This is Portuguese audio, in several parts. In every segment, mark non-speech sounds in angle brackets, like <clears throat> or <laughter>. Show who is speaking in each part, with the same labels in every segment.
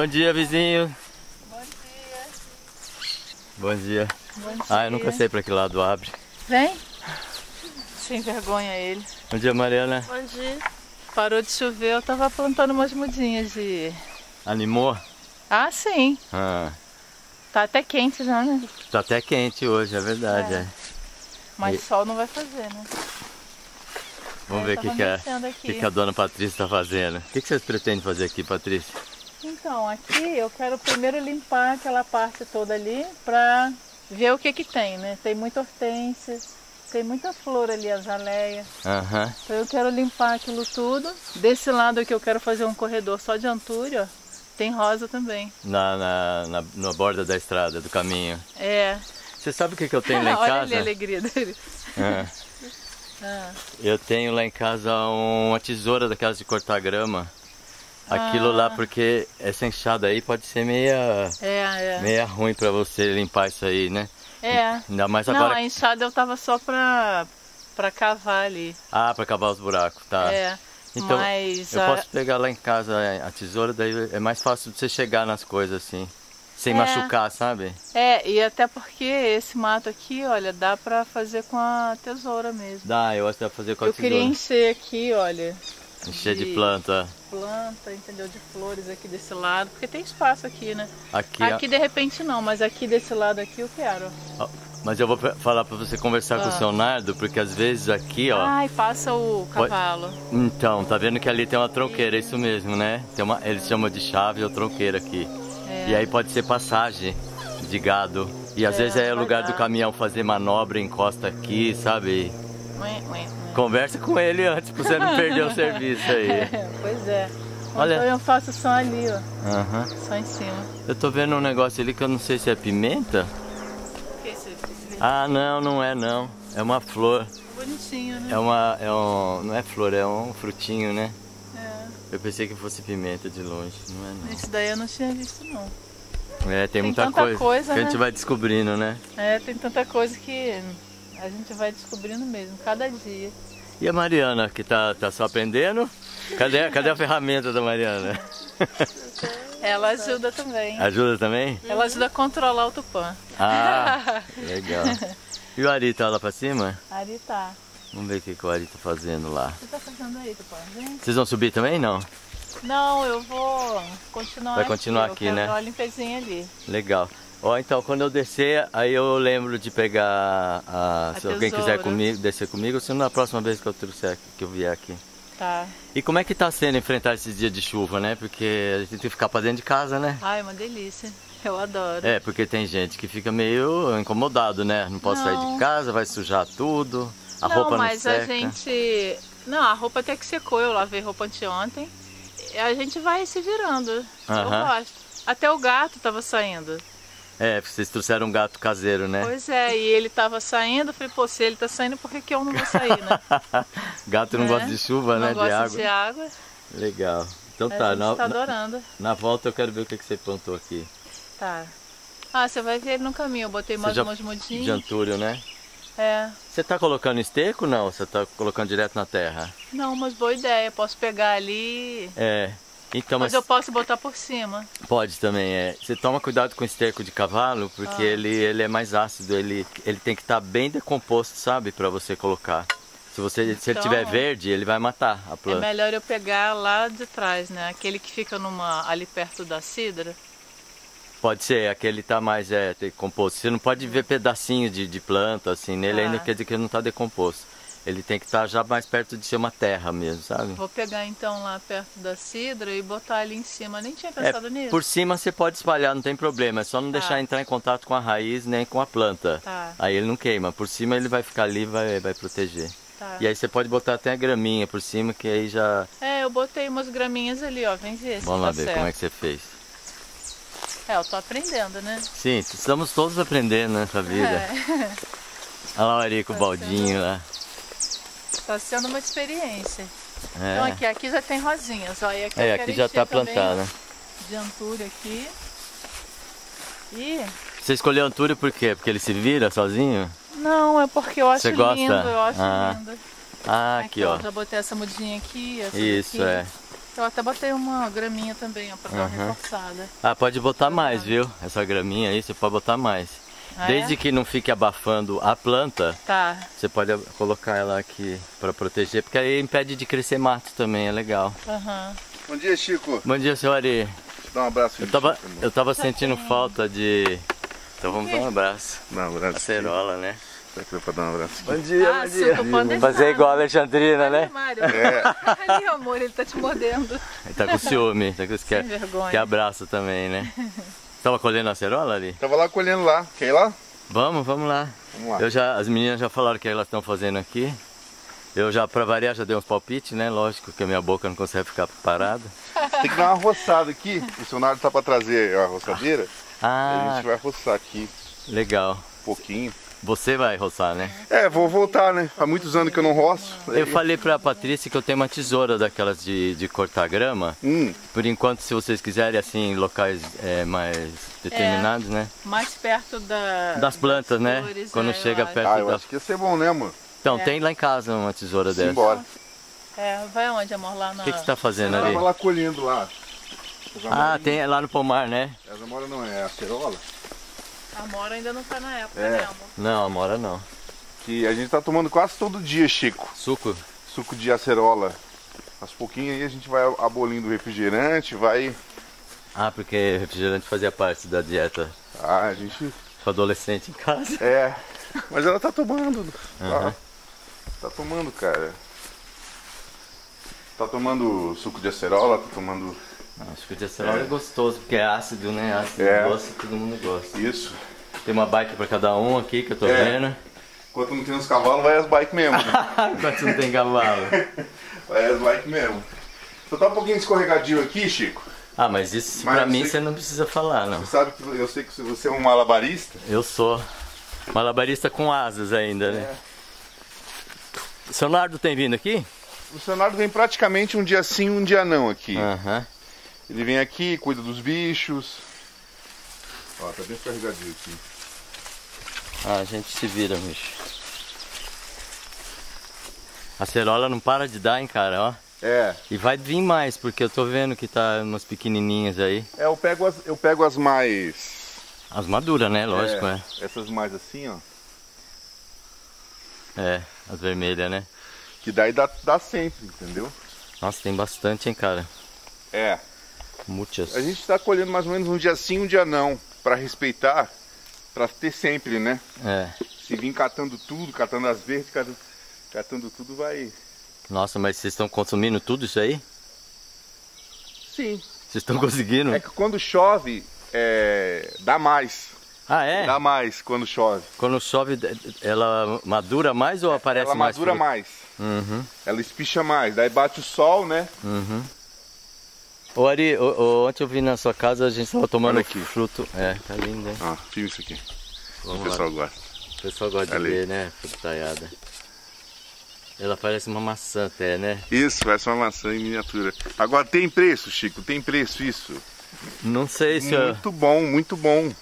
Speaker 1: Bom dia, vizinho.
Speaker 2: Bom dia.
Speaker 1: Bom dia.
Speaker 2: Bom dia.
Speaker 1: Ah, eu nunca sei pra que lado abre.
Speaker 2: Vem. Sem vergonha ele.
Speaker 1: Bom dia, Mariana.
Speaker 2: Bom dia. Parou de chover, eu tava plantando umas mudinhas de...
Speaker 1: Animou?
Speaker 2: Ah, sim.
Speaker 1: Ah,
Speaker 2: Tá até quente já, né?
Speaker 1: tá até quente hoje, é verdade.
Speaker 2: É.
Speaker 1: é.
Speaker 2: Mas
Speaker 1: E-
Speaker 2: sol não vai fazer, né?
Speaker 1: Vamos
Speaker 2: É,
Speaker 1: ver o que, que, a, que a dona Patrícia está fazendo. O que, que vocês pretendem fazer aqui, Patrícia?
Speaker 2: Então, aqui eu quero primeiro limpar aquela parte toda ali pra ver o que que tem, né? Tem muita hortênsia, tem muita flor ali, azaleia.
Speaker 1: Aham.
Speaker 2: Então eu quero limpar aquilo tudo. Desse lado aqui eu quero fazer um corredor só de antúria, ó. Tem rosa também.
Speaker 1: Na, na, na, na borda da estrada, do caminho.
Speaker 2: É.
Speaker 1: Você sabe o que, que eu tenho <laughs> lá em
Speaker 2: Olha
Speaker 1: casa?
Speaker 2: ali a alegria dele.
Speaker 1: Ah,
Speaker 2: Ah,
Speaker 1: eu tenho lá em casa uma tesoura daquelas de cortar grama. Aquilo
Speaker 2: Ah.
Speaker 1: lá, porque essa enxada aí pode ser meia,
Speaker 2: é, é.
Speaker 1: meia ruim pra você limpar isso aí, né?
Speaker 2: É.
Speaker 1: Ainda mais
Speaker 2: Não,
Speaker 1: agora.
Speaker 2: a enxada eu tava só pra, pra cavar ali.
Speaker 1: Ah, pra cavar os buracos, tá.
Speaker 2: É.
Speaker 1: Então,
Speaker 2: Mas
Speaker 1: Eu
Speaker 2: a-
Speaker 1: posso pegar lá em casa a tesoura, daí é mais fácil de você chegar nas coisas assim. Sem
Speaker 2: É.
Speaker 1: machucar, sabe?
Speaker 2: É, e até porque esse mato aqui, olha, dá pra fazer com a tesoura mesmo.
Speaker 1: Dá, eu acho que dá pra fazer com a
Speaker 2: Eu queria
Speaker 1: tesoura.
Speaker 2: encher aqui, olha,
Speaker 1: Encher de
Speaker 2: de-
Speaker 1: planta.
Speaker 2: Planta, entendeu? De flores aqui desse lado, porque tem espaço aqui, né?
Speaker 1: Aqui,
Speaker 2: Aqui de repente não, mas aqui desse lado aqui eu quero.
Speaker 1: ó, mas eu vou falar pra você conversar com o
Speaker 2: Ah.
Speaker 1: seu Nardo, porque às vezes aqui, ó.
Speaker 2: Ai, passa o cavalo.
Speaker 1: Então, tá vendo que ali tem uma tronqueira, é isso mesmo, né? Tem uma, eles chamam de chave ou tronqueira aqui.
Speaker 2: É.
Speaker 1: E aí pode ser passagem de gado. E às
Speaker 2: É,
Speaker 1: vezes é o lugar do
Speaker 2: verdade.
Speaker 1: caminhão fazer manobra, encosta aqui, sabe?
Speaker 2: Ué, ué.
Speaker 1: Conversa com ele antes pra você não perder o <laughs> serviço aí.
Speaker 2: É, pois é.
Speaker 1: Olha.
Speaker 2: Então eu faço só ali, ó. Só em cima.
Speaker 1: Eu tô vendo um negócio ali que eu não sei se é pimenta.
Speaker 2: O que é esse
Speaker 1: Ah, não, não é não. É uma flor.
Speaker 2: Bonitinho, né?
Speaker 1: É uma. É um. Não é flor, é um frutinho, né?
Speaker 2: É.
Speaker 1: Eu pensei que fosse pimenta de longe. Não é não.
Speaker 2: Esse daí eu não tinha visto, não.
Speaker 1: É, tem, muita
Speaker 2: tanta
Speaker 1: coisa,
Speaker 2: coisa,
Speaker 1: que a gente
Speaker 2: né?
Speaker 1: vai descobrindo, né?
Speaker 2: É, tem tanta coisa que a gente vai descobrindo mesmo, cada dia.
Speaker 1: E a Mariana, que tá, tá só aprendendo? Cadê, cadê a ferramenta da Mariana?
Speaker 2: Ela ajuda também.
Speaker 1: Ajuda também?
Speaker 2: Ela ajuda a controlar o tupã.
Speaker 1: Ah, legal. E o Ari tá lá pra cima?
Speaker 2: Ari tá.
Speaker 1: Vamos ver o que, que o Ari tá fazendo lá.
Speaker 2: O que tá fazendo aí, tupã? Vem.
Speaker 1: Vocês vão subir também? Não?
Speaker 2: Não, eu vou continuar
Speaker 1: Vai
Speaker 2: aqui.
Speaker 1: continuar aqui,
Speaker 2: quero
Speaker 1: né?
Speaker 2: dar uma limpezinha ali.
Speaker 1: Legal. Ó, então quando eu descer, aí eu lembro de pegar a,
Speaker 2: A
Speaker 1: se alguém quiser comigo, descer comigo, se não na próxima vez que eu trouxer que eu vier aqui.
Speaker 2: Tá.
Speaker 1: E como é que tá sendo enfrentar esses dias de chuva, né? Porque a gente tem que ficar pra dentro de casa, né?
Speaker 2: Ai, uma delícia. Eu adoro.
Speaker 1: É, porque tem gente que fica meio incomodado, né? Não pode sair
Speaker 2: Não.
Speaker 1: de casa, vai sujar tudo, a
Speaker 2: não,
Speaker 1: roupa não
Speaker 2: mas
Speaker 1: seca.
Speaker 2: a gente. Não, a roupa até que secou, eu lavei roupa anteontem. A gente vai se virando. Eu
Speaker 1: Aham.
Speaker 2: gosto. Até o gato tava saindo.
Speaker 1: É, vocês trouxeram um gato caseiro, né?
Speaker 2: Pois é, e ele tava saindo, eu falei, pô, se ele tá saindo, por que, que eu não vou sair, né? <laughs>
Speaker 1: gato não
Speaker 2: Né?
Speaker 1: gosta de chuva,
Speaker 2: não
Speaker 1: né?
Speaker 2: gosto
Speaker 1: De água.
Speaker 2: de água.
Speaker 1: Legal. Então
Speaker 2: a
Speaker 1: tá, na,
Speaker 2: tá
Speaker 1: na,
Speaker 2: adorando.
Speaker 1: na volta eu quero ver o que, que você plantou aqui.
Speaker 2: Tá. Ah, você vai ver ele no caminho. Eu botei mais umas
Speaker 1: De
Speaker 2: mudinhas.
Speaker 1: antúrio, né?
Speaker 2: É.
Speaker 1: Você tá colocando esteco ou não? Você tá colocando direto na terra?
Speaker 2: Não, mas boa ideia. Posso pegar ali.
Speaker 1: É. Então,
Speaker 2: Mas
Speaker 1: mas
Speaker 2: eu posso botar por cima.
Speaker 1: pode também, é. Você toma cuidado com o esterco de cavalo, porque
Speaker 2: Ah.
Speaker 1: ele, ele é mais ácido, ele, ele tem que estar bem decomposto, sabe? Pra você colocar. Se, você, se ele
Speaker 2: Então-
Speaker 1: tiver verde, ele vai matar a
Speaker 2: É
Speaker 1: planta.
Speaker 2: melhor eu pegar lá de trás, né? Aquele que fica numa ali perto da cidra.
Speaker 1: Pode ser, aquele tá mais é, decomposto. Você não pode ver pedacinho de, de planta, assim, nele
Speaker 2: Ah.
Speaker 1: ainda quer dizer que ele não tá decomposto. Ele tem que estar já mais perto de ser uma terra mesmo, sabe?
Speaker 2: Vou pegar então lá perto da cidra e botar ali em cima. Nem tinha
Speaker 1: É,
Speaker 2: pensado nisso.
Speaker 1: por cima você pode espalhar, não tem problema. É só não
Speaker 2: Tá.
Speaker 1: deixar entrar em contato com a raiz nem com a planta.
Speaker 2: Tá.
Speaker 1: Aí ele não queima. Por cima ele vai ficar ali e vai, vai proteger.
Speaker 2: Tá.
Speaker 1: E aí você pode botar até a graminha por cima, que aí já.
Speaker 2: É, eu botei umas graminhas ali, ó. Vem ver se
Speaker 1: Vamos
Speaker 2: tá
Speaker 1: lá ver
Speaker 2: certo.
Speaker 1: como é que você fez.
Speaker 2: É, eu tô aprendendo, né?
Speaker 1: Sim, estamos todos aprendendo nessa vida.
Speaker 2: É.
Speaker 1: Olha lá o Ari com o baldinho lá.
Speaker 2: Tá sendo uma experiência.
Speaker 1: É.
Speaker 2: Então aqui, aqui já tem rosinhas, ó. E aqui, eu
Speaker 1: É, aqui já tá
Speaker 2: também
Speaker 1: plantada.
Speaker 2: De antúria aqui. E...
Speaker 1: Você escolheu Antúrio por quê? Porque ele se vira sozinho?
Speaker 2: Não, é porque eu acho
Speaker 1: Você gosta?
Speaker 2: lindo, eu acho
Speaker 1: Ah,
Speaker 2: lindo.
Speaker 1: Ah, aqui, ó.
Speaker 2: Já botei essa mudinha aqui, essa
Speaker 1: Isso,
Speaker 2: daqui.
Speaker 1: é.
Speaker 2: Eu até botei uma graminha também, ó, pra dar uma
Speaker 1: Aham.
Speaker 2: reforçada.
Speaker 1: Ah, pode botar mais, viu? Essa graminha aí, você pode botar mais.
Speaker 2: Ah,
Speaker 1: Desde
Speaker 2: é?
Speaker 1: que não fique abafando a planta,
Speaker 2: Tá.
Speaker 1: você pode colocar ela aqui pra proteger, porque aí impede de crescer mato também, é legal.
Speaker 2: Aham.
Speaker 3: Bom dia, Chico.
Speaker 1: Bom dia, senhor Ari.
Speaker 3: Dá um abraço.
Speaker 1: Eu tava, eu tava sentindo falta de... Então vamos dar um abraço.
Speaker 3: Dá um abraço.
Speaker 1: Acerola, né?
Speaker 3: Será que dá pra dar um abraço?
Speaker 1: Bom dia,
Speaker 2: Ah, suco, pode deixar.
Speaker 1: Fazer igual a Alexandrina,
Speaker 2: Ali,
Speaker 1: né?
Speaker 2: Mário.
Speaker 3: É. <laughs>
Speaker 2: Ali, amor, ele tá te mordendo.
Speaker 1: Ele tá com ciúme, tá com quer,
Speaker 2: Sem vergonha.
Speaker 1: quer abraço também, né? <laughs> Tava colhendo acerola ali?
Speaker 3: Tava lá colhendo lá. Quer ir lá?
Speaker 1: Vamos, vamos lá.
Speaker 3: Vamos lá.
Speaker 1: Eu já, as meninas já falaram o que elas estão fazendo aqui. Eu já, pra variar, já dei uns palpites, né? Lógico que a minha boca não consegue ficar parada.
Speaker 3: Tem que dar uma roçada aqui. O Leonardo tá pra trazer a roçadeira. A
Speaker 1: Ah,
Speaker 3: gente vai roçar aqui
Speaker 1: legal.
Speaker 3: um pouquinho.
Speaker 1: Você vai roçar, né?
Speaker 3: É, vou voltar, né? Há muitos anos que eu não roço.
Speaker 1: Eu falei pra Patrícia que eu tenho uma tesoura daquelas de, de cortar grama.
Speaker 3: Hum,
Speaker 1: Por enquanto, se vocês quiserem, assim, em locais é, mais determinados, né?
Speaker 2: Mais perto da,
Speaker 1: Das plantas, né?
Speaker 2: flores,
Speaker 1: Quando
Speaker 2: é,
Speaker 1: chega
Speaker 2: eu
Speaker 1: perto
Speaker 3: ah, eu
Speaker 1: da...
Speaker 3: acho que ia ser bom, né, amor?
Speaker 1: Então, tem lá em casa uma tesoura dessa.
Speaker 3: Simbora.
Speaker 2: É, vai aonde, amor? Lá na...
Speaker 1: O que, que você tá fazendo
Speaker 3: Eu
Speaker 1: ali?
Speaker 3: tava lá colhendo lá.
Speaker 1: Ah, tem lá no pomar, né?
Speaker 3: As amoras não é a acerola.
Speaker 2: A Amora ainda não tá na época,
Speaker 3: É.
Speaker 2: né, amor?
Speaker 1: Não, Amora não.
Speaker 3: Que a gente tá tomando quase todo dia, Chico.
Speaker 1: Suco?
Speaker 3: Suco de acerola. Aos pouquinhos aí a gente vai abolindo o refrigerante, vai.
Speaker 1: Ah, porque refrigerante fazia parte da dieta
Speaker 3: Ah, a gente.
Speaker 1: do adolescente em casa.
Speaker 3: É. Mas ela tá tomando.
Speaker 1: Aham.
Speaker 3: Tá, tá tomando, cara. Tá tomando suco de acerola, tá tomando
Speaker 1: Acho que o de acerola é. gostoso, porque é ácido, né? Ácido
Speaker 3: É.
Speaker 1: doce, todo mundo gosta.
Speaker 3: isso.
Speaker 1: Tem uma bike pra cada um aqui que eu tô
Speaker 3: É.
Speaker 1: vendo.
Speaker 3: Enquanto não tem os cavalos, vai as bikes mesmo. <laughs>
Speaker 1: Enquanto não tem cavalo. <laughs>
Speaker 3: Vai as bikes mesmo. Só tá um pouquinho escorregadio aqui, Chico.
Speaker 1: Ah, mas isso
Speaker 3: Mas
Speaker 1: pra mim você não precisa falar, não.
Speaker 3: Você sabe que eu sei que você é um malabarista.
Speaker 1: Eu sou malabarista com asas ainda, né? O seu Nardo tem vindo aqui?
Speaker 3: O Leonardo vem praticamente um dia sim, um dia não aqui. Ele vem aqui, cuida dos bichos. Ó, tá bem escorregadio aqui.
Speaker 1: Ah, a gente se vira, bicho. A cerola não para de dar, hein, cara, ó.
Speaker 3: É,
Speaker 1: E vai vir mais, porque eu tô vendo que tá umas pequenininhas aí.
Speaker 3: é eu, pego as, eu pego as mais.
Speaker 1: As maduras, né? Lógico, é.
Speaker 3: Essas mais assim, ó.
Speaker 1: É, as vermelhas, né?
Speaker 3: Que daí dá, dá sempre, entendeu?
Speaker 1: Nossa, tem bastante, hein, cara.
Speaker 3: É.
Speaker 1: Muitas.
Speaker 3: A gente tá colhendo mais ou menos um dia sim, um dia não. Pra respeitar, pra ter sempre, né?
Speaker 1: É.
Speaker 3: Se vir catando tudo, catando as verdes, catando, catando tudo, vai.
Speaker 1: Nossa, mas vocês estão consumindo tudo isso aí?
Speaker 3: Sim.
Speaker 1: Vocês estão conseguindo?
Speaker 3: É que quando chove, é, dá mais.
Speaker 1: Ah, é?
Speaker 3: Dá mais quando chove.
Speaker 1: Quando chove, ela madura mais ou aparece
Speaker 3: Ela
Speaker 1: mais?
Speaker 3: madura
Speaker 1: fruta?
Speaker 3: mais.
Speaker 1: Uhum,
Speaker 3: Ela espicha mais. Daí bate o sol, né?
Speaker 1: uhum. Ô Ari, ô, ô, ontem eu vi na sua casa, a gente estava tomando
Speaker 3: Olha aqui.
Speaker 1: fruto. É, tá lindo, hein?
Speaker 3: Ó, filma isso aqui.
Speaker 1: Vamos
Speaker 3: o
Speaker 1: lá.
Speaker 3: pessoal gosta.
Speaker 1: O pessoal gosta de
Speaker 3: Ali.
Speaker 1: ver, né? Frutaiada. Ela parece uma maçã até, né?
Speaker 3: Isso, parece uma maçã em miniatura. Agora tem preço, Chico, tem preço isso.
Speaker 1: Não sei se eu...
Speaker 3: Muito bom, muito bom.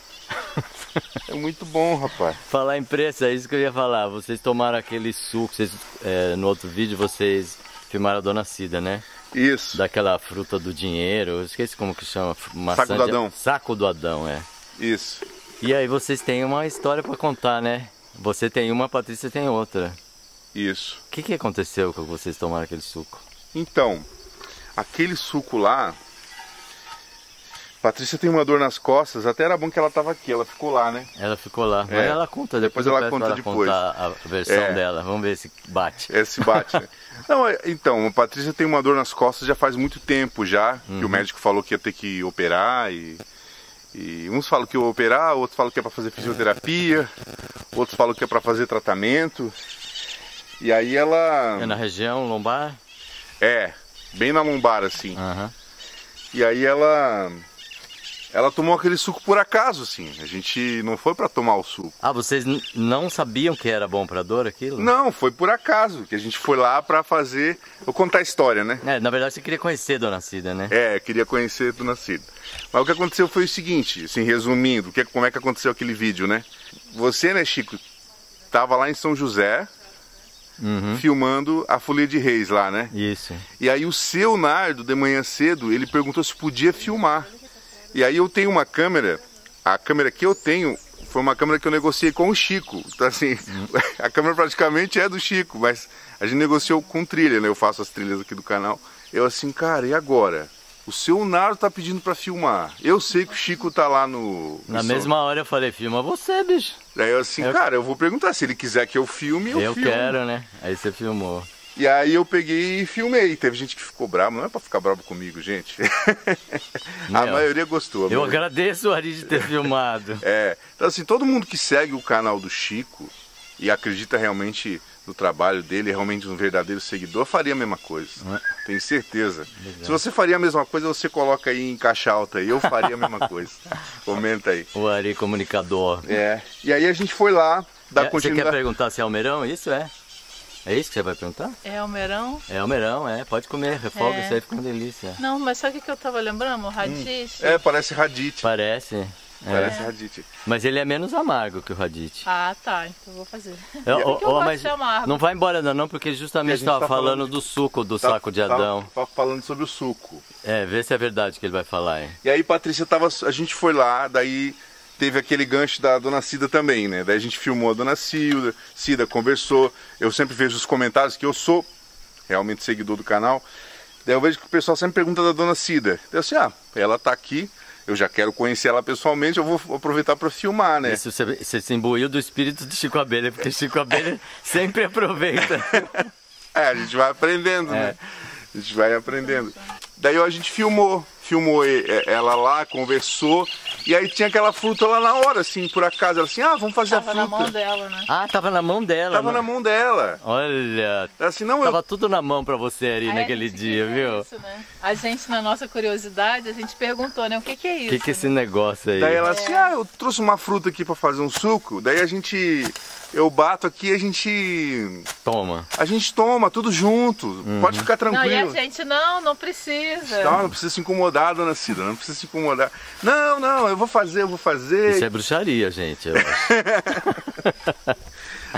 Speaker 3: É muito bom, rapaz.
Speaker 1: Falar em preço, é isso que eu ia falar. Vocês tomaram aquele suco, vocês, é, no outro vídeo vocês filmaram a Dona Cida, né?
Speaker 3: Isso.
Speaker 1: Daquela fruta do dinheiro, eu esqueci como que chama. Maçã
Speaker 3: Saco do
Speaker 1: de-
Speaker 3: Adão.
Speaker 1: Saco do Adão, é.
Speaker 3: Isso.
Speaker 1: E aí vocês têm uma história pra contar, né? Você tem uma, a Patrícia tem outra.
Speaker 3: Isso.
Speaker 1: O que, que aconteceu quando vocês tomaram aquele suco?
Speaker 3: Então, aquele suco lá. Patrícia tem uma dor nas costas, até era bom que ela tava aqui, ela ficou lá, né?
Speaker 1: Ela ficou lá. Mas
Speaker 3: É.
Speaker 1: ela conta, depois,
Speaker 3: Depois
Speaker 1: eu
Speaker 3: ela conta
Speaker 1: ela
Speaker 3: depois.
Speaker 1: a versão
Speaker 3: É.
Speaker 1: dela. Vamos ver se bate.
Speaker 3: Esse bate, né? <laughs> Não, é- então, a Patrícia tem uma dor nas costas já faz muito tempo já, que
Speaker 1: Uhum.
Speaker 3: o médico falou que ia ter que operar e, e uns falam que ia operar, outros falam que é para fazer fisioterapia, outros falam que é para fazer tratamento. E aí ela
Speaker 1: É na região lombar?
Speaker 3: é bem na lombar assim.
Speaker 1: Aham.
Speaker 3: E aí ela ela tomou aquele suco por acaso assim. A gente não foi para tomar o suco.
Speaker 1: Ah, vocês não sabiam que era bom pra dor aquilo?
Speaker 3: Não, foi por acaso que a gente foi lá para fazer. Vou contar a história, né?
Speaker 1: É, na verdade você queria conhecer Dona Cida, né?
Speaker 3: É, queria conhecer do Nascido. Mas o que aconteceu foi o seguinte, assim, resumindo, que, como é que aconteceu aquele vídeo, né? Você, né, Chico, tava lá em São José,
Speaker 1: Uhum.
Speaker 3: filmando a Folia de Reis lá, né?
Speaker 1: Isso.
Speaker 3: E aí o seu Nardo, de manhã cedo, ele perguntou se podia filmar. E aí eu tenho uma câmera, a câmera que eu tenho foi uma câmera que eu negociei com o Chico. Então assim, <laughs> a câmera praticamente é do Chico, mas a gente negociou com trilha, né? Eu faço as trilhas aqui do canal. Eu assim, cara, e agora? O seu Nardo tá pedindo para filmar. Eu sei que o Chico tá lá no.
Speaker 1: Na
Speaker 3: no
Speaker 1: mesma hora eu falei, filma você, bicho.
Speaker 3: Daí eu assim,
Speaker 1: Eu-
Speaker 3: cara, eu vou perguntar se ele quiser que eu filme, eu,
Speaker 1: Eu,
Speaker 3: filmo.
Speaker 1: quero, né? Aí você filmou.
Speaker 3: E aí eu peguei e filmei. Teve gente que ficou bravo, não é pra ficar bravo comigo, gente. <laughs> a
Speaker 1: Meu,
Speaker 3: maioria gostou. a
Speaker 1: Eu
Speaker 3: maioria-
Speaker 1: agradeço o Ari de ter filmado. <laughs>
Speaker 3: É, então assim, todo mundo que segue o canal do Chico e acredita realmente no trabalho dele, realmente um verdadeiro seguidor, faria a mesma coisa.
Speaker 1: É.
Speaker 3: Tenho certeza. Se você faria a mesma coisa, você coloca aí em caixa alta aí. Eu faria a mesma <laughs> coisa. Comenta aí.
Speaker 1: O Ari comunicador.
Speaker 3: É. E aí a gente foi lá dar
Speaker 1: É, você quer
Speaker 3: continuidade.
Speaker 1: perguntar se é Almeirão? Isso é? É isso que você vai perguntar?
Speaker 2: É almeirão?
Speaker 1: É Almeirão, é. Pode comer, refoga,
Speaker 2: É.
Speaker 1: isso aí fica uma delícia.
Speaker 2: Não, mas sabe o que eu tava lembrando? O radiche.
Speaker 3: É, parece Radite.
Speaker 1: Parece. É.
Speaker 3: Parece Radite.
Speaker 1: Mas ele é menos amargo que o Radite.
Speaker 2: Ah, tá. Então eu vou fazer.
Speaker 1: É,
Speaker 2: Por
Speaker 1: ó,
Speaker 2: que eu gosto
Speaker 1: mas
Speaker 2: de
Speaker 1: não vai embora ainda não, porque justamente estava
Speaker 3: tá
Speaker 1: falando
Speaker 3: falando-
Speaker 1: do suco do
Speaker 3: Tá-
Speaker 1: saco de
Speaker 3: tá-
Speaker 1: Adão.
Speaker 3: tá falando sobre o suco.
Speaker 1: É, vê se é verdade que ele vai falar, hein?
Speaker 3: E aí, Patrícia, tava, a gente foi lá, daí teve aquele gancho da Dona Cida também, né? Daí a gente filmou a Dona Cida, Cida conversou. Eu sempre vejo os comentários, que eu sou realmente seguidor do canal. Daí eu vejo que o pessoal sempre pergunta da Dona Cida. Eu assim, ah, ela tá aqui, eu já quero conhecer ela pessoalmente, eu vou aproveitar para filmar, né?
Speaker 1: Isso você, você se imbuiu do espírito de Chico Abelha, porque Chico Abelha <laughs> sempre aproveita.
Speaker 3: É, a gente vai aprendendo, né? A gente vai aprendendo. Daí a gente filmou, filmou ela lá, conversou, e aí tinha aquela fruta lá na hora, assim, por acaso. Ela assim, ah, vamos fazer
Speaker 2: Tava
Speaker 3: a
Speaker 2: na
Speaker 3: fruta.
Speaker 2: mão dela, né?
Speaker 1: Ah, tava na mão dela.
Speaker 3: Tava
Speaker 1: não-
Speaker 3: na mão dela.
Speaker 1: Olha,
Speaker 3: Ela assim, não, eu.
Speaker 1: tava tudo na mão pra você ali
Speaker 2: Aí
Speaker 1: naquele dia, viu?
Speaker 2: isso, né? A gente, na nossa curiosidade, a gente perguntou, né? O que, que é
Speaker 1: O
Speaker 2: isso?
Speaker 1: que, que é esse negócio aí?
Speaker 3: Daí ela assim, ah, eu trouxe uma fruta aqui pra fazer um suco. Daí a gente. Eu bato aqui, a gente.
Speaker 1: Toma.
Speaker 3: A gente toma tudo junto. Pode ficar
Speaker 2: Não, e a
Speaker 3: tranquilo.
Speaker 2: gente, não, não precisa.
Speaker 3: Não, não precisa se incomodar, dona Cida, não precisa se incomodar. Não, não, eu vou fazer, eu vou fazer.
Speaker 1: Isso é bruxaria, gente, eu acho. <laughs>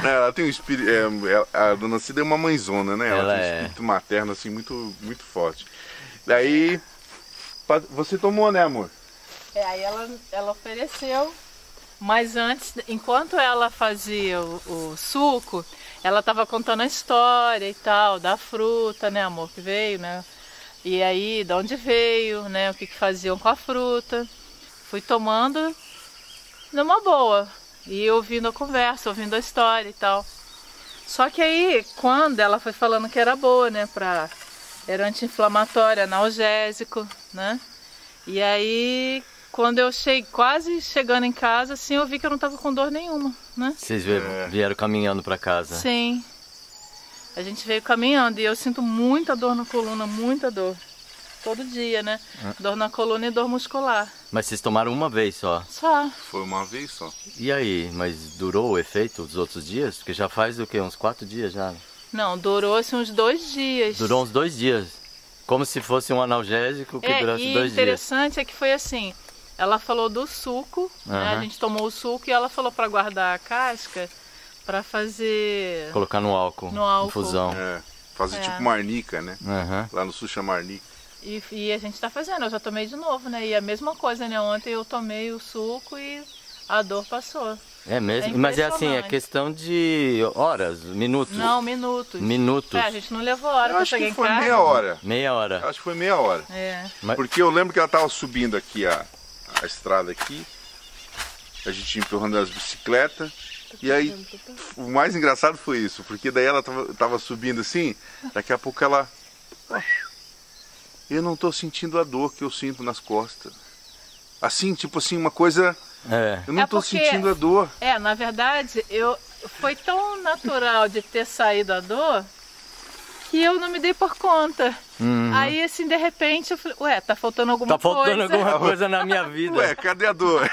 Speaker 3: Não, ela tem um espírito. é, é, a dona Cida é uma mãezona, né? Ela,
Speaker 1: Ela
Speaker 3: tem um
Speaker 1: é.
Speaker 3: espírito materno, assim, muito, muito forte. Daí. Você tomou, né, amor?
Speaker 2: É, aí ela, ela ofereceu, mas antes, enquanto ela fazia o, o suco, ela estava contando a história e tal, da fruta, né, amor, que veio, né? E aí, de onde veio, né? O que, que faziam com a fruta. Fui tomando numa boa. E ouvindo a conversa, ouvindo a história e tal. Só que aí, quando ela foi falando que era boa, né? Pra, era anti-inflamatória, analgésico, né? E aí, quando eu cheguei, quase chegando em casa, assim, eu vi que eu não tava com dor nenhuma, né?
Speaker 1: Vocês vieram,
Speaker 3: É.
Speaker 1: vieram caminhando pra casa.
Speaker 2: Sim. A gente veio caminhando e eu sinto muita dor na coluna, muita dor. Todo dia, né? Dor na coluna e dor muscular.
Speaker 1: Mas vocês tomaram uma vez só.
Speaker 2: Só.
Speaker 3: Foi uma vez só.
Speaker 1: E aí, mas durou o efeito os outros dias? Porque já faz o quê? Uns quatro dias já.
Speaker 2: Não, durou assim uns dois dias.
Speaker 1: Durou uns dois dias. Como se fosse um analgésico que
Speaker 2: É,
Speaker 1: durasse dois dias.
Speaker 2: interessante é que foi assim. Ela falou do suco, né? A gente tomou o suco e ela falou para guardar a casca para fazer
Speaker 1: Colocar no álcool.
Speaker 2: No álcool.
Speaker 1: Infusão.
Speaker 3: É, fazer
Speaker 2: É.
Speaker 3: tipo marnica, né?
Speaker 1: Aham.
Speaker 3: Lá no sul chama marnica.
Speaker 2: E, e a gente tá fazendo, eu já tomei de novo, né? E a mesma coisa, né? Ontem eu tomei o suco e a dor passou.
Speaker 1: É mesmo?
Speaker 2: É
Speaker 1: Mas é assim, é questão de horas, minutos.
Speaker 2: Não, minutos.
Speaker 1: Minutos.
Speaker 2: É, a gente não levou hora
Speaker 3: Eu
Speaker 2: pra
Speaker 3: acho
Speaker 2: chegar
Speaker 3: que
Speaker 2: em
Speaker 3: foi
Speaker 2: casa.
Speaker 3: meia hora.
Speaker 1: Meia
Speaker 3: Eu
Speaker 1: hora.
Speaker 3: acho que foi meia hora.
Speaker 2: É.
Speaker 1: Mas-
Speaker 3: Porque eu lembro que ela tava subindo aqui a, a estrada aqui. A gente ia empurrando as bicicletas. E aí, o mais engraçado foi isso, porque daí ela tava, tava subindo assim, daqui a pouco ela. "Ó, Eu não tô sentindo a dor que eu sinto nas costas. Assim, tipo assim, uma coisa.
Speaker 1: É.
Speaker 3: Eu não
Speaker 2: É
Speaker 3: tô
Speaker 2: porque-
Speaker 3: sentindo a dor.
Speaker 2: É, na verdade, eu foi tão natural de ter saído a dor que eu não me dei por conta.
Speaker 1: Uhum.
Speaker 2: Aí, assim, de repente, eu falei, ué, tá faltando alguma
Speaker 1: Tá faltando
Speaker 2: coisa.
Speaker 1: alguma <laughs> coisa na minha vida.
Speaker 3: Ué, cadê a dor?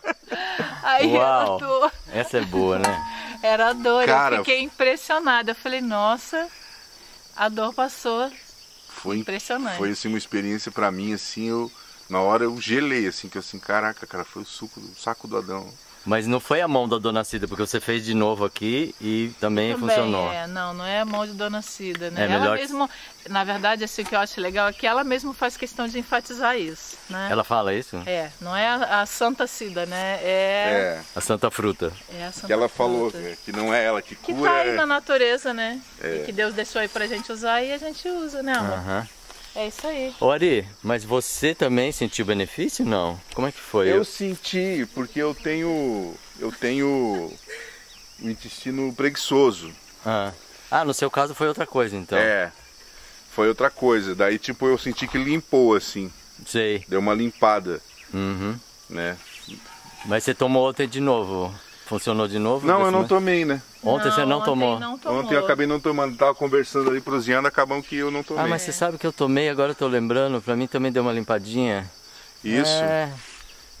Speaker 3: <laughs>
Speaker 2: Aí era
Speaker 1: Uau.
Speaker 2: a dor.
Speaker 1: Essa é boa, né?
Speaker 2: Era a dor.
Speaker 3: Cara-
Speaker 2: Eu fiquei impressionada. Eu falei, nossa, a dor passou.
Speaker 3: Foi
Speaker 2: Impressionante.
Speaker 3: Foi assim uma experiência pra mim assim, eu na hora eu gelei assim, que eu assim, caraca, cara, foi o suco, o saco do Adão.
Speaker 1: Mas não foi a mão da dona Cida, porque você fez de novo aqui e também,
Speaker 2: Também,
Speaker 1: funcionou.
Speaker 2: É, não, não é a mão de Dona Cida, né?
Speaker 1: É
Speaker 2: ela
Speaker 1: melhor que-
Speaker 2: na verdade, assim, o que eu acho legal é que ela mesmo faz questão de enfatizar isso, né?
Speaker 1: Ela fala isso?
Speaker 2: É, não é a, a Santa Cida, né? É,
Speaker 3: É,
Speaker 1: A Santa Fruta.
Speaker 2: é, a Santa
Speaker 3: que ela falou
Speaker 2: Fruta.
Speaker 3: é, que não é ela que
Speaker 2: Que
Speaker 3: cura.
Speaker 2: tá aí
Speaker 3: é-
Speaker 2: na natureza, né?
Speaker 3: É.
Speaker 2: E que Deus deixou aí pra gente usar e a gente usa, né, amor?
Speaker 1: Aham.
Speaker 2: É isso aí.
Speaker 1: Ô Ari, mas você também sentiu benefício não? Como é que foi?
Speaker 3: Eu senti, porque eu tenho. Eu tenho o intestino preguiçoso.
Speaker 1: Ah. ah, no seu caso foi outra coisa então.
Speaker 3: É. Foi outra coisa. Daí, tipo, eu senti que limpou, assim.
Speaker 1: Sei.
Speaker 3: Deu uma limpada,
Speaker 1: Uhum.
Speaker 3: né?
Speaker 1: Mas você tomou ontem de novo? Funcionou de novo?
Speaker 3: Não, eu não tomei, né?
Speaker 1: Ontem você não
Speaker 2: ontem
Speaker 1: tomou?
Speaker 2: Não tomou.
Speaker 3: Ontem eu acabei não tomando. Tava conversando ali, proseando, acabamos que eu não tomei.
Speaker 1: Ah, mas você sabe que eu tomei, agora eu tô lembrando, pra mim também deu uma limpadinha.
Speaker 3: Isso,
Speaker 1: É,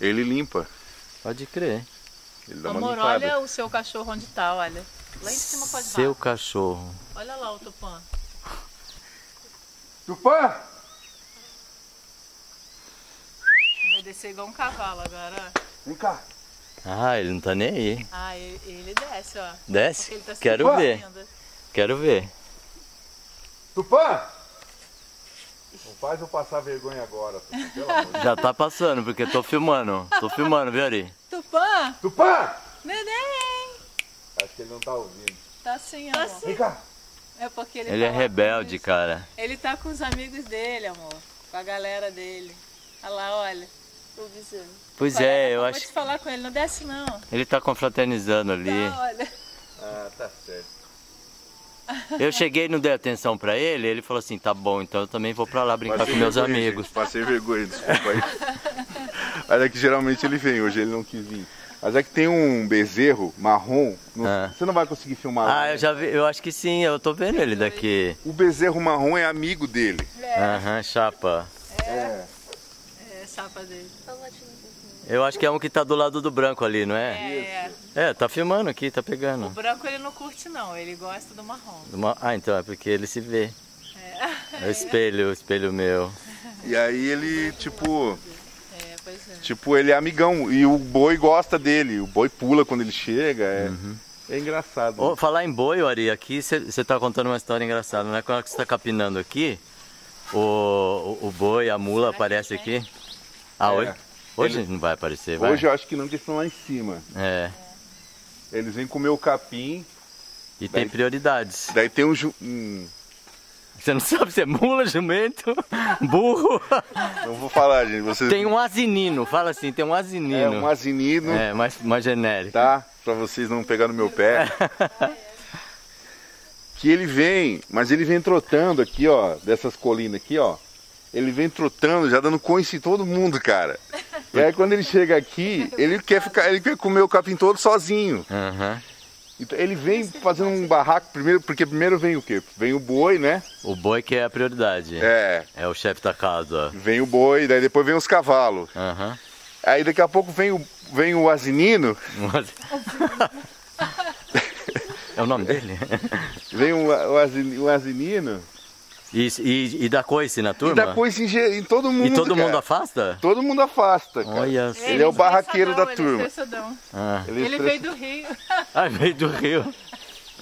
Speaker 3: ele limpa.
Speaker 1: pode crer.
Speaker 3: Ele dá uma
Speaker 2: Amor,
Speaker 3: limpada.
Speaker 2: olha o seu cachorro onde tá, olha. Lá em cima pode
Speaker 1: Seu cachorro.
Speaker 2: Olha lá o Tupã.
Speaker 3: Tupã!
Speaker 2: Vai descer igual um cavalo agora.
Speaker 3: Vem cá.
Speaker 1: Ah, ele não tá nem aí.
Speaker 2: Ah, ele, desce, ó.
Speaker 1: Desce?
Speaker 2: ele tá
Speaker 1: Quero ver. Quero ver.
Speaker 3: Tupã! Não faz eu passar vergonha agora, Tupã, pelo amor de
Speaker 1: Já tá passando, porque tô filmando. Tô filmando, viu, Ari?
Speaker 2: Tupã!
Speaker 3: Tupã!
Speaker 2: Neném!
Speaker 3: Acho que ele não tá ouvindo.
Speaker 2: Tá assim, amor.
Speaker 3: Vem cá.
Speaker 2: É porque ele
Speaker 1: Ele
Speaker 2: tá
Speaker 1: é rebelde, cara.
Speaker 2: Ele tá com os amigos dele, amor. Com a galera dele. Olha lá, olha. O vizinho.
Speaker 1: Pois é, eu acho
Speaker 2: de falar com ele, não desce não.
Speaker 1: Ele tá confraternizando ali.
Speaker 2: Tá, olha.
Speaker 3: Ah, tá certo. <laughs>
Speaker 1: Eu cheguei e não dei atenção pra ele, ele falou assim, tá bom, então eu também vou pra lá brincar
Speaker 3: Passei
Speaker 1: com meus
Speaker 3: vergonha,
Speaker 1: amigos.
Speaker 3: gente, Passei vergonha, desculpa aí. <laughs> Mas é que geralmente ele vem, hoje ele não quis vir. Mas é que tem um bezerro marrom. no-
Speaker 1: Ah.
Speaker 3: Você não vai conseguir filmar lá.
Speaker 1: Ah,
Speaker 3: né?
Speaker 1: eu já vi, eu acho que sim, eu tô vendo ele daqui.
Speaker 3: O bezerro marrom é amigo dele.
Speaker 1: Aham, chapa.
Speaker 3: É.
Speaker 2: É, chapa dele.
Speaker 1: Eu acho que é um que tá do lado do branco ali, não é?
Speaker 2: É,
Speaker 1: É, tá filmando aqui, tá
Speaker 2: o
Speaker 1: pegando.
Speaker 2: branco ele não curte não, ele gosta do marrom.
Speaker 1: Uma- Ah, então é porque ele se vê. É o espelho, o espelho meu.
Speaker 3: E aí ele, tipo,
Speaker 2: É, pois é.
Speaker 3: tipo, ele é amigão. E o boi gosta dele. O boi pula quando ele chega. É, é engraçado.
Speaker 1: Ô, falar em boi, Ari, aqui você tá contando uma história engraçada, não é? Quando você tá capinando aqui, o, o, o boi, a mula aparece aqui. Ah,
Speaker 3: É.
Speaker 1: hoje? Hoje
Speaker 3: Ele-
Speaker 1: não vai aparecer, vai?
Speaker 3: Hoje eu acho que não, que eles estão lá em cima.
Speaker 1: É.
Speaker 3: Eles vêm comer o capim.
Speaker 1: E tem
Speaker 3: Daí-
Speaker 1: prioridades.
Speaker 3: Daí tem um, ju- um
Speaker 1: Você não sabe se é mula, jumento, burro.
Speaker 3: Não vou falar, gente. Vocês...
Speaker 1: Tem um asinino, fala assim, tem um asinino.
Speaker 3: É um asinino,
Speaker 1: É, mais, mais genérico.
Speaker 3: tá? Pra vocês não pegarem no meu pé. <laughs> que ele vem, mas ele vem trotando aqui, ó, dessas colinas aqui, ó. Ele vem trotando, já dando coice em todo mundo, cara. E aí quando ele chega aqui, ele quer ficar, ele quer comer o capim todo sozinho.
Speaker 1: Aham.
Speaker 3: Então ele vem fazendo um barraco primeiro, porque primeiro vem o quê? Vem o boi, né?
Speaker 1: O boi que é a prioridade.
Speaker 3: É,
Speaker 1: É o chefe da casa.
Speaker 3: vem o boi, daí depois vem os cavalos.
Speaker 1: Aham.
Speaker 3: Aí daqui a pouco vem o, vem o asinino,
Speaker 1: Um <laughs> asi- É o nome dele? <laughs>
Speaker 3: vem o, o, asini- o asinino
Speaker 1: E, e, e dá coice na
Speaker 3: e
Speaker 1: turma?
Speaker 3: dá coisa em, ge- em todo mundo.
Speaker 1: E todo
Speaker 3: cara.
Speaker 1: mundo afasta?
Speaker 3: Todo mundo afasta, cara.
Speaker 1: Olha só.
Speaker 3: Ele é o barraqueiro da
Speaker 2: estressadão, ele é
Speaker 3: turma.
Speaker 1: Ah.
Speaker 3: Ele, é
Speaker 2: Ele
Speaker 3: estressa-
Speaker 2: veio do Rio. <laughs>
Speaker 1: Ah, veio do Rio.